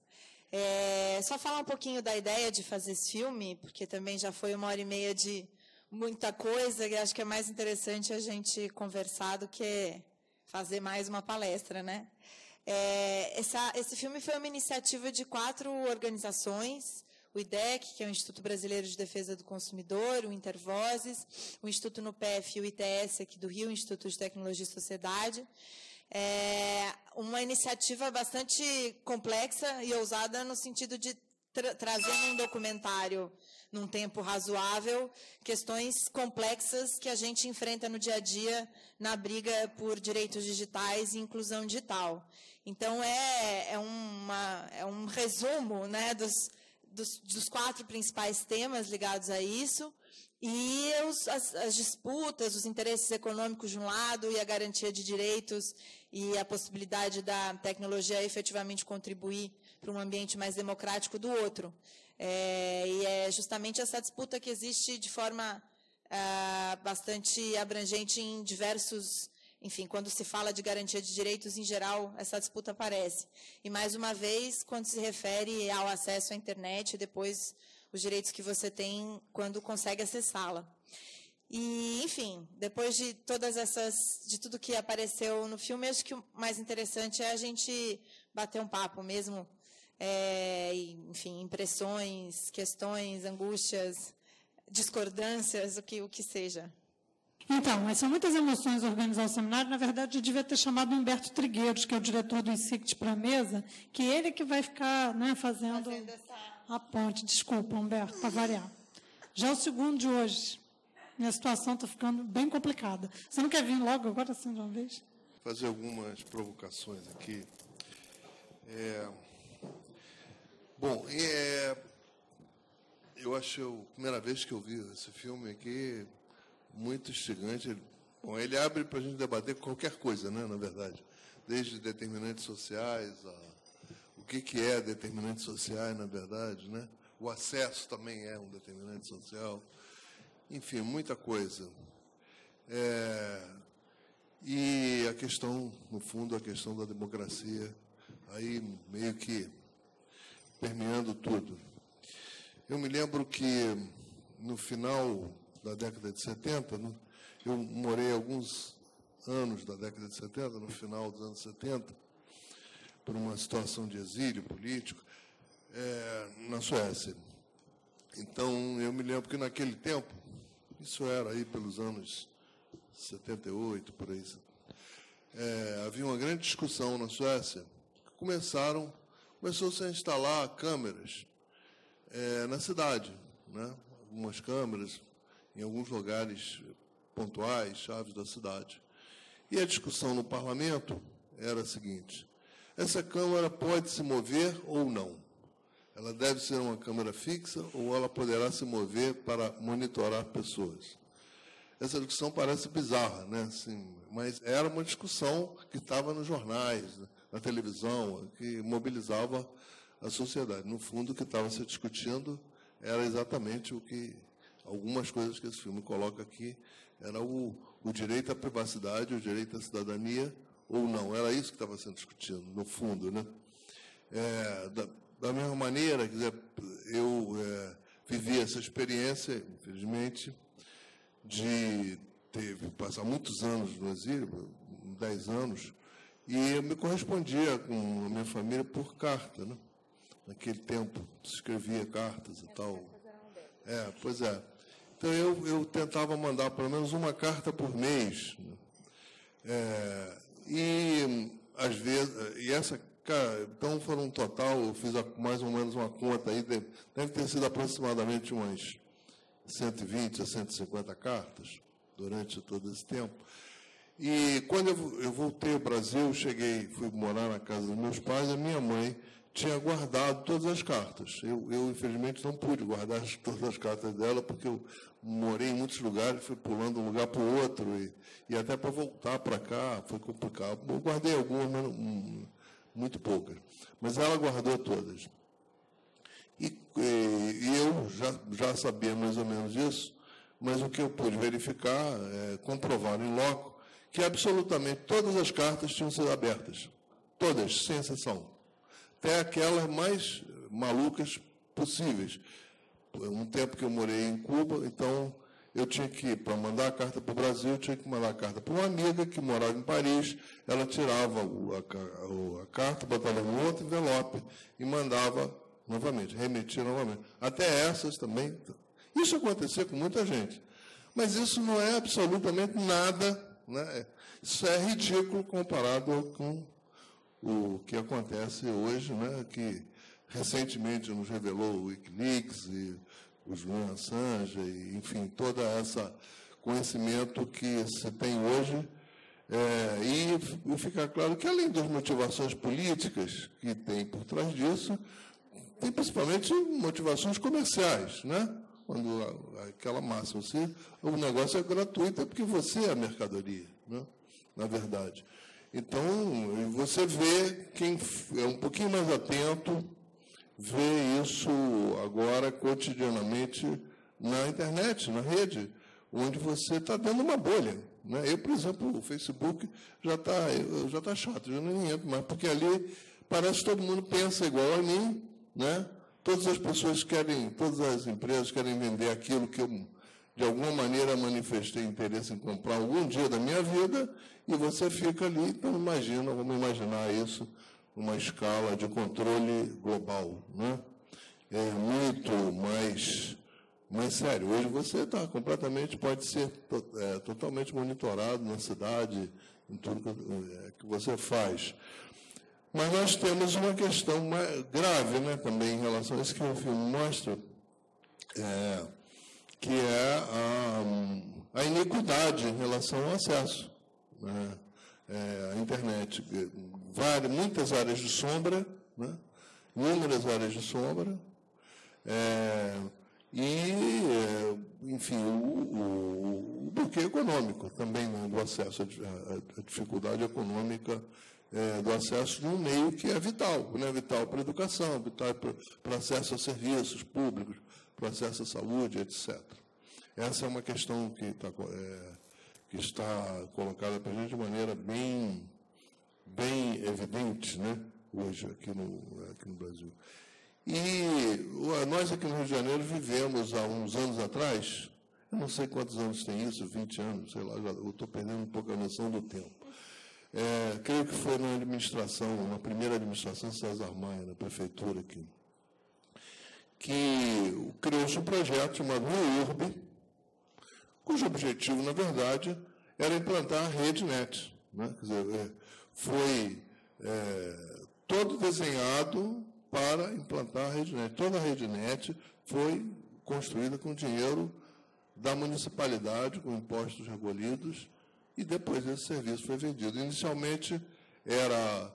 É, só falar um pouquinho da ideia de fazer esse filme, porque também já foi uma hora e meia de muita coisa, e acho que é mais interessante a gente conversar do que fazer mais uma palestra, né? É, essa, esse filme foi uma iniciativa de quatro organizações, o IDEC, que é o Instituto Brasileiro de Defesa do Consumidor, o Intervozes, o Instituto NUPEF e o ITS aqui do Rio, Instituto de Tecnologia e Sociedade. É uma iniciativa bastante complexa e ousada no sentido de tra trazer um documentário num tempo razoável, questões complexas que a gente enfrenta no dia a dia na briga por direitos digitais e inclusão digital. Então, é, é, uma, é um resumo né, dos, dos, dos, quatro principais temas ligados a isso, e os, as, as disputas, os interesses econômicos de um lado e a garantia de direitos e a possibilidade da tecnologia efetivamente contribuir para um ambiente mais democrático do outro. É, e é justamente essa disputa que existe de forma ah, bastante abrangente em diversos. Enfim, quando se fala de garantia de direitos, em geral, essa disputa aparece. E, mais uma vez, quando se refere ao acesso à internet depois os direitos que você tem quando consegue acessá-la. E, enfim, depois de todas essas, de tudo que apareceu no filme, acho que o mais interessante é a gente bater um papo mesmo é, enfim, impressões, questões, angústias, discordâncias, o que, o que seja. Então, são muitas emoções organizar o seminário. Na verdade, eu devia ter chamado o Humberto Trigueiros, que é o diretor do INSICT, para a mesa, que ele que vai ficar né, fazendo, fazendo essa... a ponte. Desculpa, Humberto, para variar. Já o segundo de hoje. Minha situação está ficando bem complicada. Você não quer vir logo agora, assim, de uma vez? Fazer algumas provocações aqui. É, Bom, é, eu acho a primeira vez que eu vi esse filme aqui, muito instigante. Bom, ele abre para a gente debater qualquer coisa, né, na verdade. Desde determinantes sociais, a, o que, que é determinantes sociais, na verdade, né? O acesso também é um determinante social. Enfim, muita coisa. É, e a questão, no fundo, a questão da democracia, aí meio que permeando tudo. Eu me lembro que no final da década de 70, eu morei alguns anos da década de 70, no final dos anos 70, por uma situação de exílio político, é, na Suécia. Então, eu me lembro que naquele tempo, isso era aí pelos anos 78, por aí, é, havia uma grande discussão na Suécia. Começaram começou-se a instalar câmeras é, na cidade, né? algumas câmeras em alguns lugares pontuais, chaves da cidade. E a discussão no parlamento era a seguinte: essa câmara pode se mover ou não? Ela deve ser uma câmera fixa ou ela poderá se mover para monitorar pessoas? Essa discussão parece bizarra, né? Assim, mas era uma discussão que estava nos jornais, né? Na televisão, que mobilizava a sociedade. No fundo, o que estava se discutindo era exatamente o que algumas coisas que esse filme coloca aqui era o, o direito à privacidade, o direito à cidadania ou não. Era isso que estava sendo discutido, no fundo, né? É, da, da, mesma maneira, dizer, eu é, vivi essa experiência, infelizmente, de ter, passar muitos anos no exílio, 10 anos, e eu me correspondia com a minha família por carta, né? Naquele tempo se escrevia cartas e tal. É, pois é. Então eu, eu tentava mandar pelo menos uma carta por mês. Né? É, e às vezes, e essa, cara, então foram um total, eu fiz mais ou menos uma conta aí, deve, deve ter sido aproximadamente umas 120 a 150 cartas durante todo esse tempo. E quando eu, eu voltei ao Brasil, cheguei, fui morar na casa dos meus pais, a minha mãe tinha guardado todas as cartas. Eu, eu, infelizmente, não pude guardar todas as cartas dela, porque eu morei em muitos lugares, fui pulando de um lugar para o outro, e, e até para voltar para cá foi complicado. Eu guardei algumas, mas hum, muito poucas. Mas ela guardou todas. E, e, eu já, já sabia mais ou menos isso, mas o que eu pude verificar, é, comprovar em loco, que absolutamente todas as cartas tinham sido abertas. Todas, sem exceção até aquelas mais malucas possíveis. Um tempo que eu morei em Cuba, então eu tinha que, para mandar a carta para o Brasil, eu tinha que mandar a carta para uma amiga que morava em Paris. Ela tirava a, a carta, botava no outro envelope e mandava novamente, remetia novamente. Até essas também. Isso acontecia com muita gente. Mas isso não é absolutamente nada, né? isso é ridículo comparado com o que acontece hoje, né, que recentemente nos revelou o Wikileaks e o Julian Assange, e, enfim, toda essa conhecimento que se tem hoje. É, e, e fica claro que, além das motivações políticas que tem por trás disso, tem principalmente motivações comerciais, né? Quando aquela máxima, se o negócio é gratuito, é porque você é a mercadoria, né? na verdade. Então, você vê, quem é um pouquinho mais atento, vê isso agora cotidianamente na internet, na rede, onde você está dando uma bolha. Né? Eu, por exemplo, o Facebook já está já tá chato, já nem entro mais, porque ali parece que todo mundo pensa igual a mim, né? Todas as pessoas querem, todas as empresas querem vender aquilo que eu de alguma maneira manifestei interesse em comprar algum dia da minha vida e você fica ali, então imagina, vamos imaginar isso, uma escala de controle global, né? É muito mais, mais sério. Hoje você está completamente, pode ser é, totalmente monitorado na cidade, em tudo que, é, que você faz. Mas nós temos uma questão grave né, também em relação a isso que o filme mostra. É, que é a, a iniquidade em relação ao acesso né, é, à internet. Várias, muitas áreas de sombra, né, inúmeras áreas de sombra, é, e, é, enfim, o, o, o bloqueio econômico também né, do acesso, a dificuldade econômica é, do acesso num meio que é vital, né, vital para a educação, vital para acesso a serviços públicos, para acesso à saúde, etc. Essa é uma questão que, tá, é, que está colocada para a gente de maneira bem, bem evidente né, hoje aqui no, aqui no Brasil. E nós aqui no Rio de Janeiro vivemos há uns anos atrás, eu não sei quantos anos tem isso, 20 anos, sei lá, eu estou perdendo um pouco a noção do tempo. É, creio que foi na administração, na primeira administração César Maia, na prefeitura aqui que criou-se um projeto chamado URB, cujo objetivo, na verdade, era implantar a rede NET. Né? Quer dizer, é, foi é, todo desenhado para implantar a rede NET. Toda a rede NET foi construída com dinheiro da municipalidade, com impostos recolhidos, e depois esse serviço foi vendido. Inicialmente era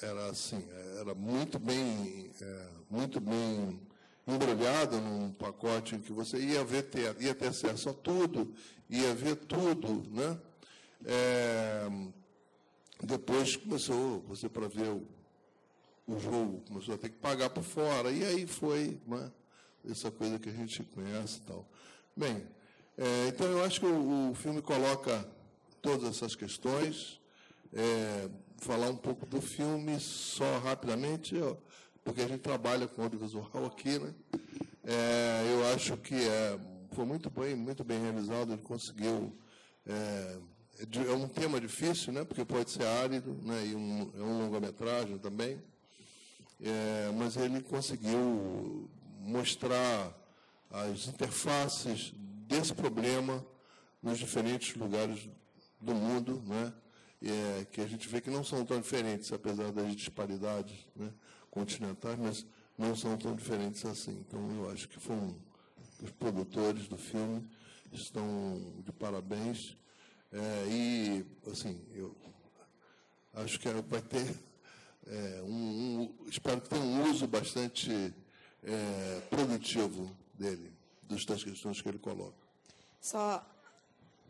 era assim, era muito bem, é, muito bem embrulhado num pacote em que você ia ver ter, ia ter acesso a tudo, ia ver tudo, né? É, depois começou você para ver o, o, jogo, começou a ter que pagar por fora, e aí foi né, essa coisa que a gente conhece e tal. Bem, é, então eu acho que o, o, filme coloca todas essas questões. É, falar um pouco do filme só rapidamente, porque a gente trabalha com audiovisual aqui, né? É, eu acho que é, foi muito bem, muito bem realizado, ele conseguiu. É, é um tema difícil, né? Porque pode ser árido, né? E um, é um longa-metragem também. É, mas ele conseguiu mostrar as interfaces desse problema nos diferentes lugares do mundo, né? é, que a gente vê que não são tão diferentes, apesar das disparidades né, continentais, mas não são tão diferentes assim. Então, eu acho que foram os produtores do filme estão de parabéns. É, e, assim, eu acho que vai ter é, um, um, espero que tenha um uso bastante é, produtivo dele, das questões que ele coloca. Só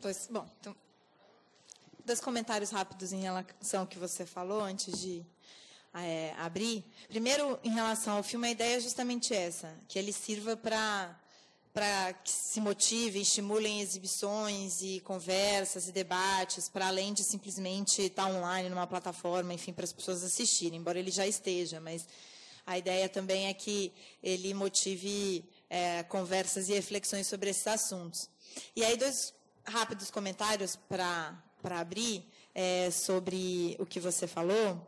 dois, bom, então, dois comentários rápidos em relação ao que você falou antes de é, abrir. Primeiro, em relação ao filme, a ideia é justamente essa, que ele sirva para para que se motivem, estimulem exibições e conversas e debates, para além de simplesmente estar online numa plataforma, enfim, para as pessoas assistirem, embora ele já esteja, mas a ideia também é que ele motive é, conversas e reflexões sobre esses assuntos. E aí, dois rápidos comentários para abrir é, sobre o que você falou.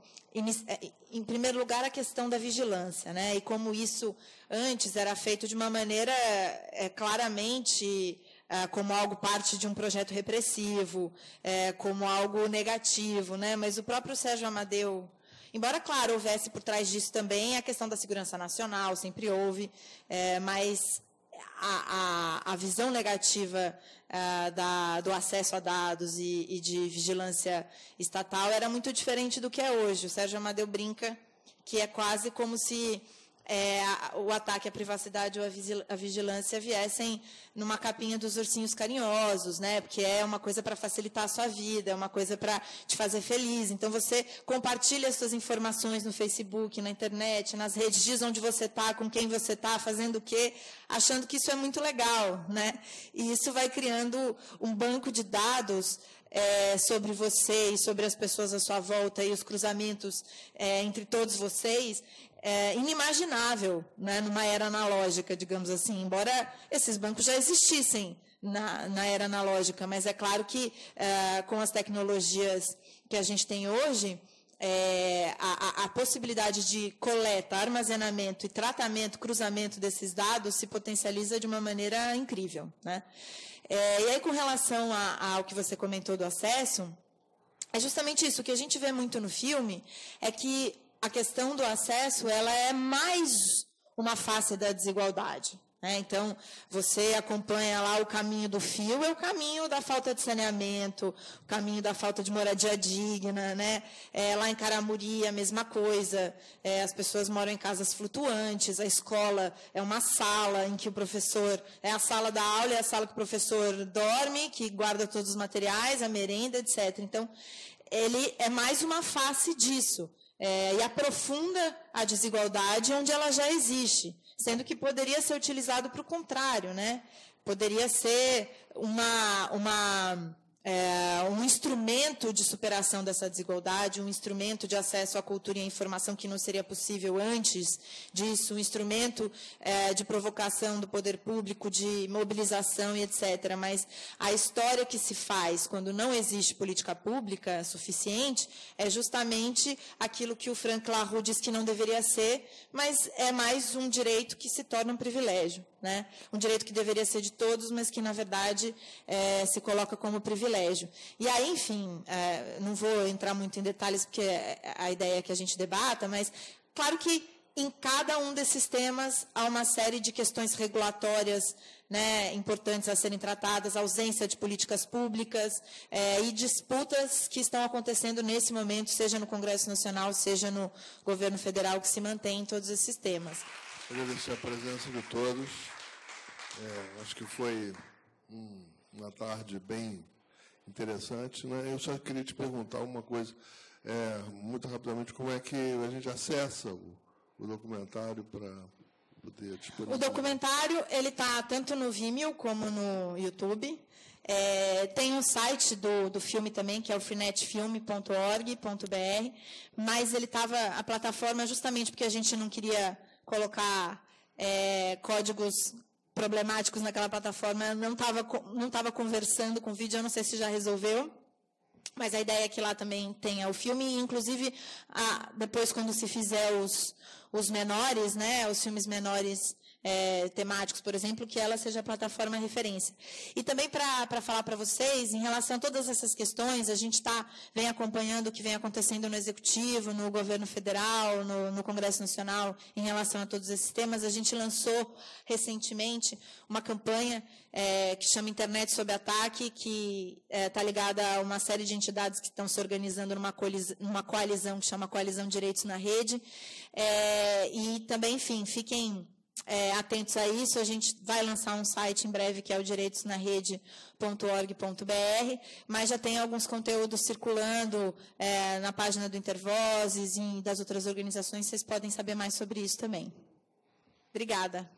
É, em primeiro lugar, a questão da vigilância, né? E como isso antes era feito de uma maneira é, claramente é, como algo parte de um projeto repressivo, é, como algo negativo, né? Mas o próprio Sérgio Amadeu, embora claro houvesse por trás disso também a questão da segurança nacional, sempre houve, mas a, a, a, visão negativa uh, da, do acesso a dados e, e, de vigilância estatal era muito diferente do que é hoje. O Sérgio Amadeu brinca que é quase como se é, o ataque à privacidade ou à vigilância viessem numa capinha dos ursinhos carinhosos, né? Porque é uma coisa para facilitar a sua vida, é uma coisa para te fazer feliz. Então você compartilha as suas informações no Facebook, na internet, nas redes, diz onde você está, com quem você está, fazendo o quê, achando que isso é muito legal, né? E isso vai criando um banco de dados é, sobre você e sobre as pessoas à sua volta e os cruzamentos é, entre todos vocês, é, inimaginável né, numa era analógica, digamos assim, embora esses bancos já existissem na, na era analógica, mas é claro que é, com as tecnologias que a gente tem hoje, é, a, a, possibilidade de coleta, armazenamento e tratamento, cruzamento desses dados se potencializa de uma maneira incrível. Né? É, e aí, com relação a, ao que você comentou do acesso, é justamente isso. O que a gente vê muito no filme é que a questão do acesso ela é mais uma face da desigualdade. Né? Então, você acompanha lá o caminho do fio, é o caminho da falta de saneamento, o caminho da falta de moradia digna. Né? É, lá em Caramuri, a mesma coisa. É, as pessoas moram em casas flutuantes, a escola é uma sala em que o professor. É a sala da aula, é a sala que o professor dorme, que guarda todos os materiais, a merenda, etc. Então, ele é mais uma face disso é, e aprofunda a desigualdade onde ela já existe, sendo que poderia ser utilizado para o contrário, né? Poderia ser uma, uma é, um instrumento de superação dessa desigualdade, um instrumento de acesso à cultura e à informação que não seria possível antes disso, um instrumento é, de provocação do poder público, de mobilização e etc. Mas a história que se faz quando não existe política pública suficiente é justamente aquilo que o Frank LaRue diz que não deveria ser, mas é mais um direito que se torna um privilégio. Né? Um direito que deveria ser de todos, mas que, na verdade, é, se coloca como privilégio. E aí, enfim, é, não vou entrar muito em detalhes, porque a ideia é que a gente debata, mas claro que em cada um desses temas há uma série de questões regulatórias né, importantes a serem tratadas, ausência de políticas públicas é, e disputas que estão acontecendo nesse momento, seja no Congresso Nacional, seja no governo federal, que se mantém em todos esses temas. Agradecer a presença de todos. É, acho que foi um, uma tarde bem interessante. Né? Eu só queria te perguntar uma coisa, é, muito rapidamente, como é que a gente acessa o, o documentário para poder disponibilizar? O documentário ele está tanto no Vimeo como no YouTube. É, tem um site do, do filme também, que é o freenetfilme.org.br, mas ele estava, a plataforma, justamente porque a gente não queria colocar é, códigos problemáticos naquela plataforma, não estava não tava conversando com o vídeo, eu não sei se já resolveu. Mas a ideia é que lá também tenha o filme, inclusive depois quando se fizer os, os menores, né, os filmes menores é, temáticos, por exemplo, que ela seja a plataforma referência. E também para falar para vocês, em relação a todas essas questões, a gente tá, vem acompanhando o que vem acontecendo no Executivo, no governo federal, no, no Congresso Nacional, em relação a todos esses temas. A gente lançou recentemente uma campanha é, que chama Internet sob Ataque, que está é, tá ligada a uma série de entidades que estão se organizando numa coalizão, numa coalizão que chama Coalizão Direitos na Rede. É, e também, enfim, fiquem é, atentos a isso. A gente vai lançar um site em breve que é o direitosnarede.org.br, mas já tem alguns conteúdos circulando é, na página do Intervozes e das outras organizações. Vocês podem saber mais sobre isso também. Obrigada.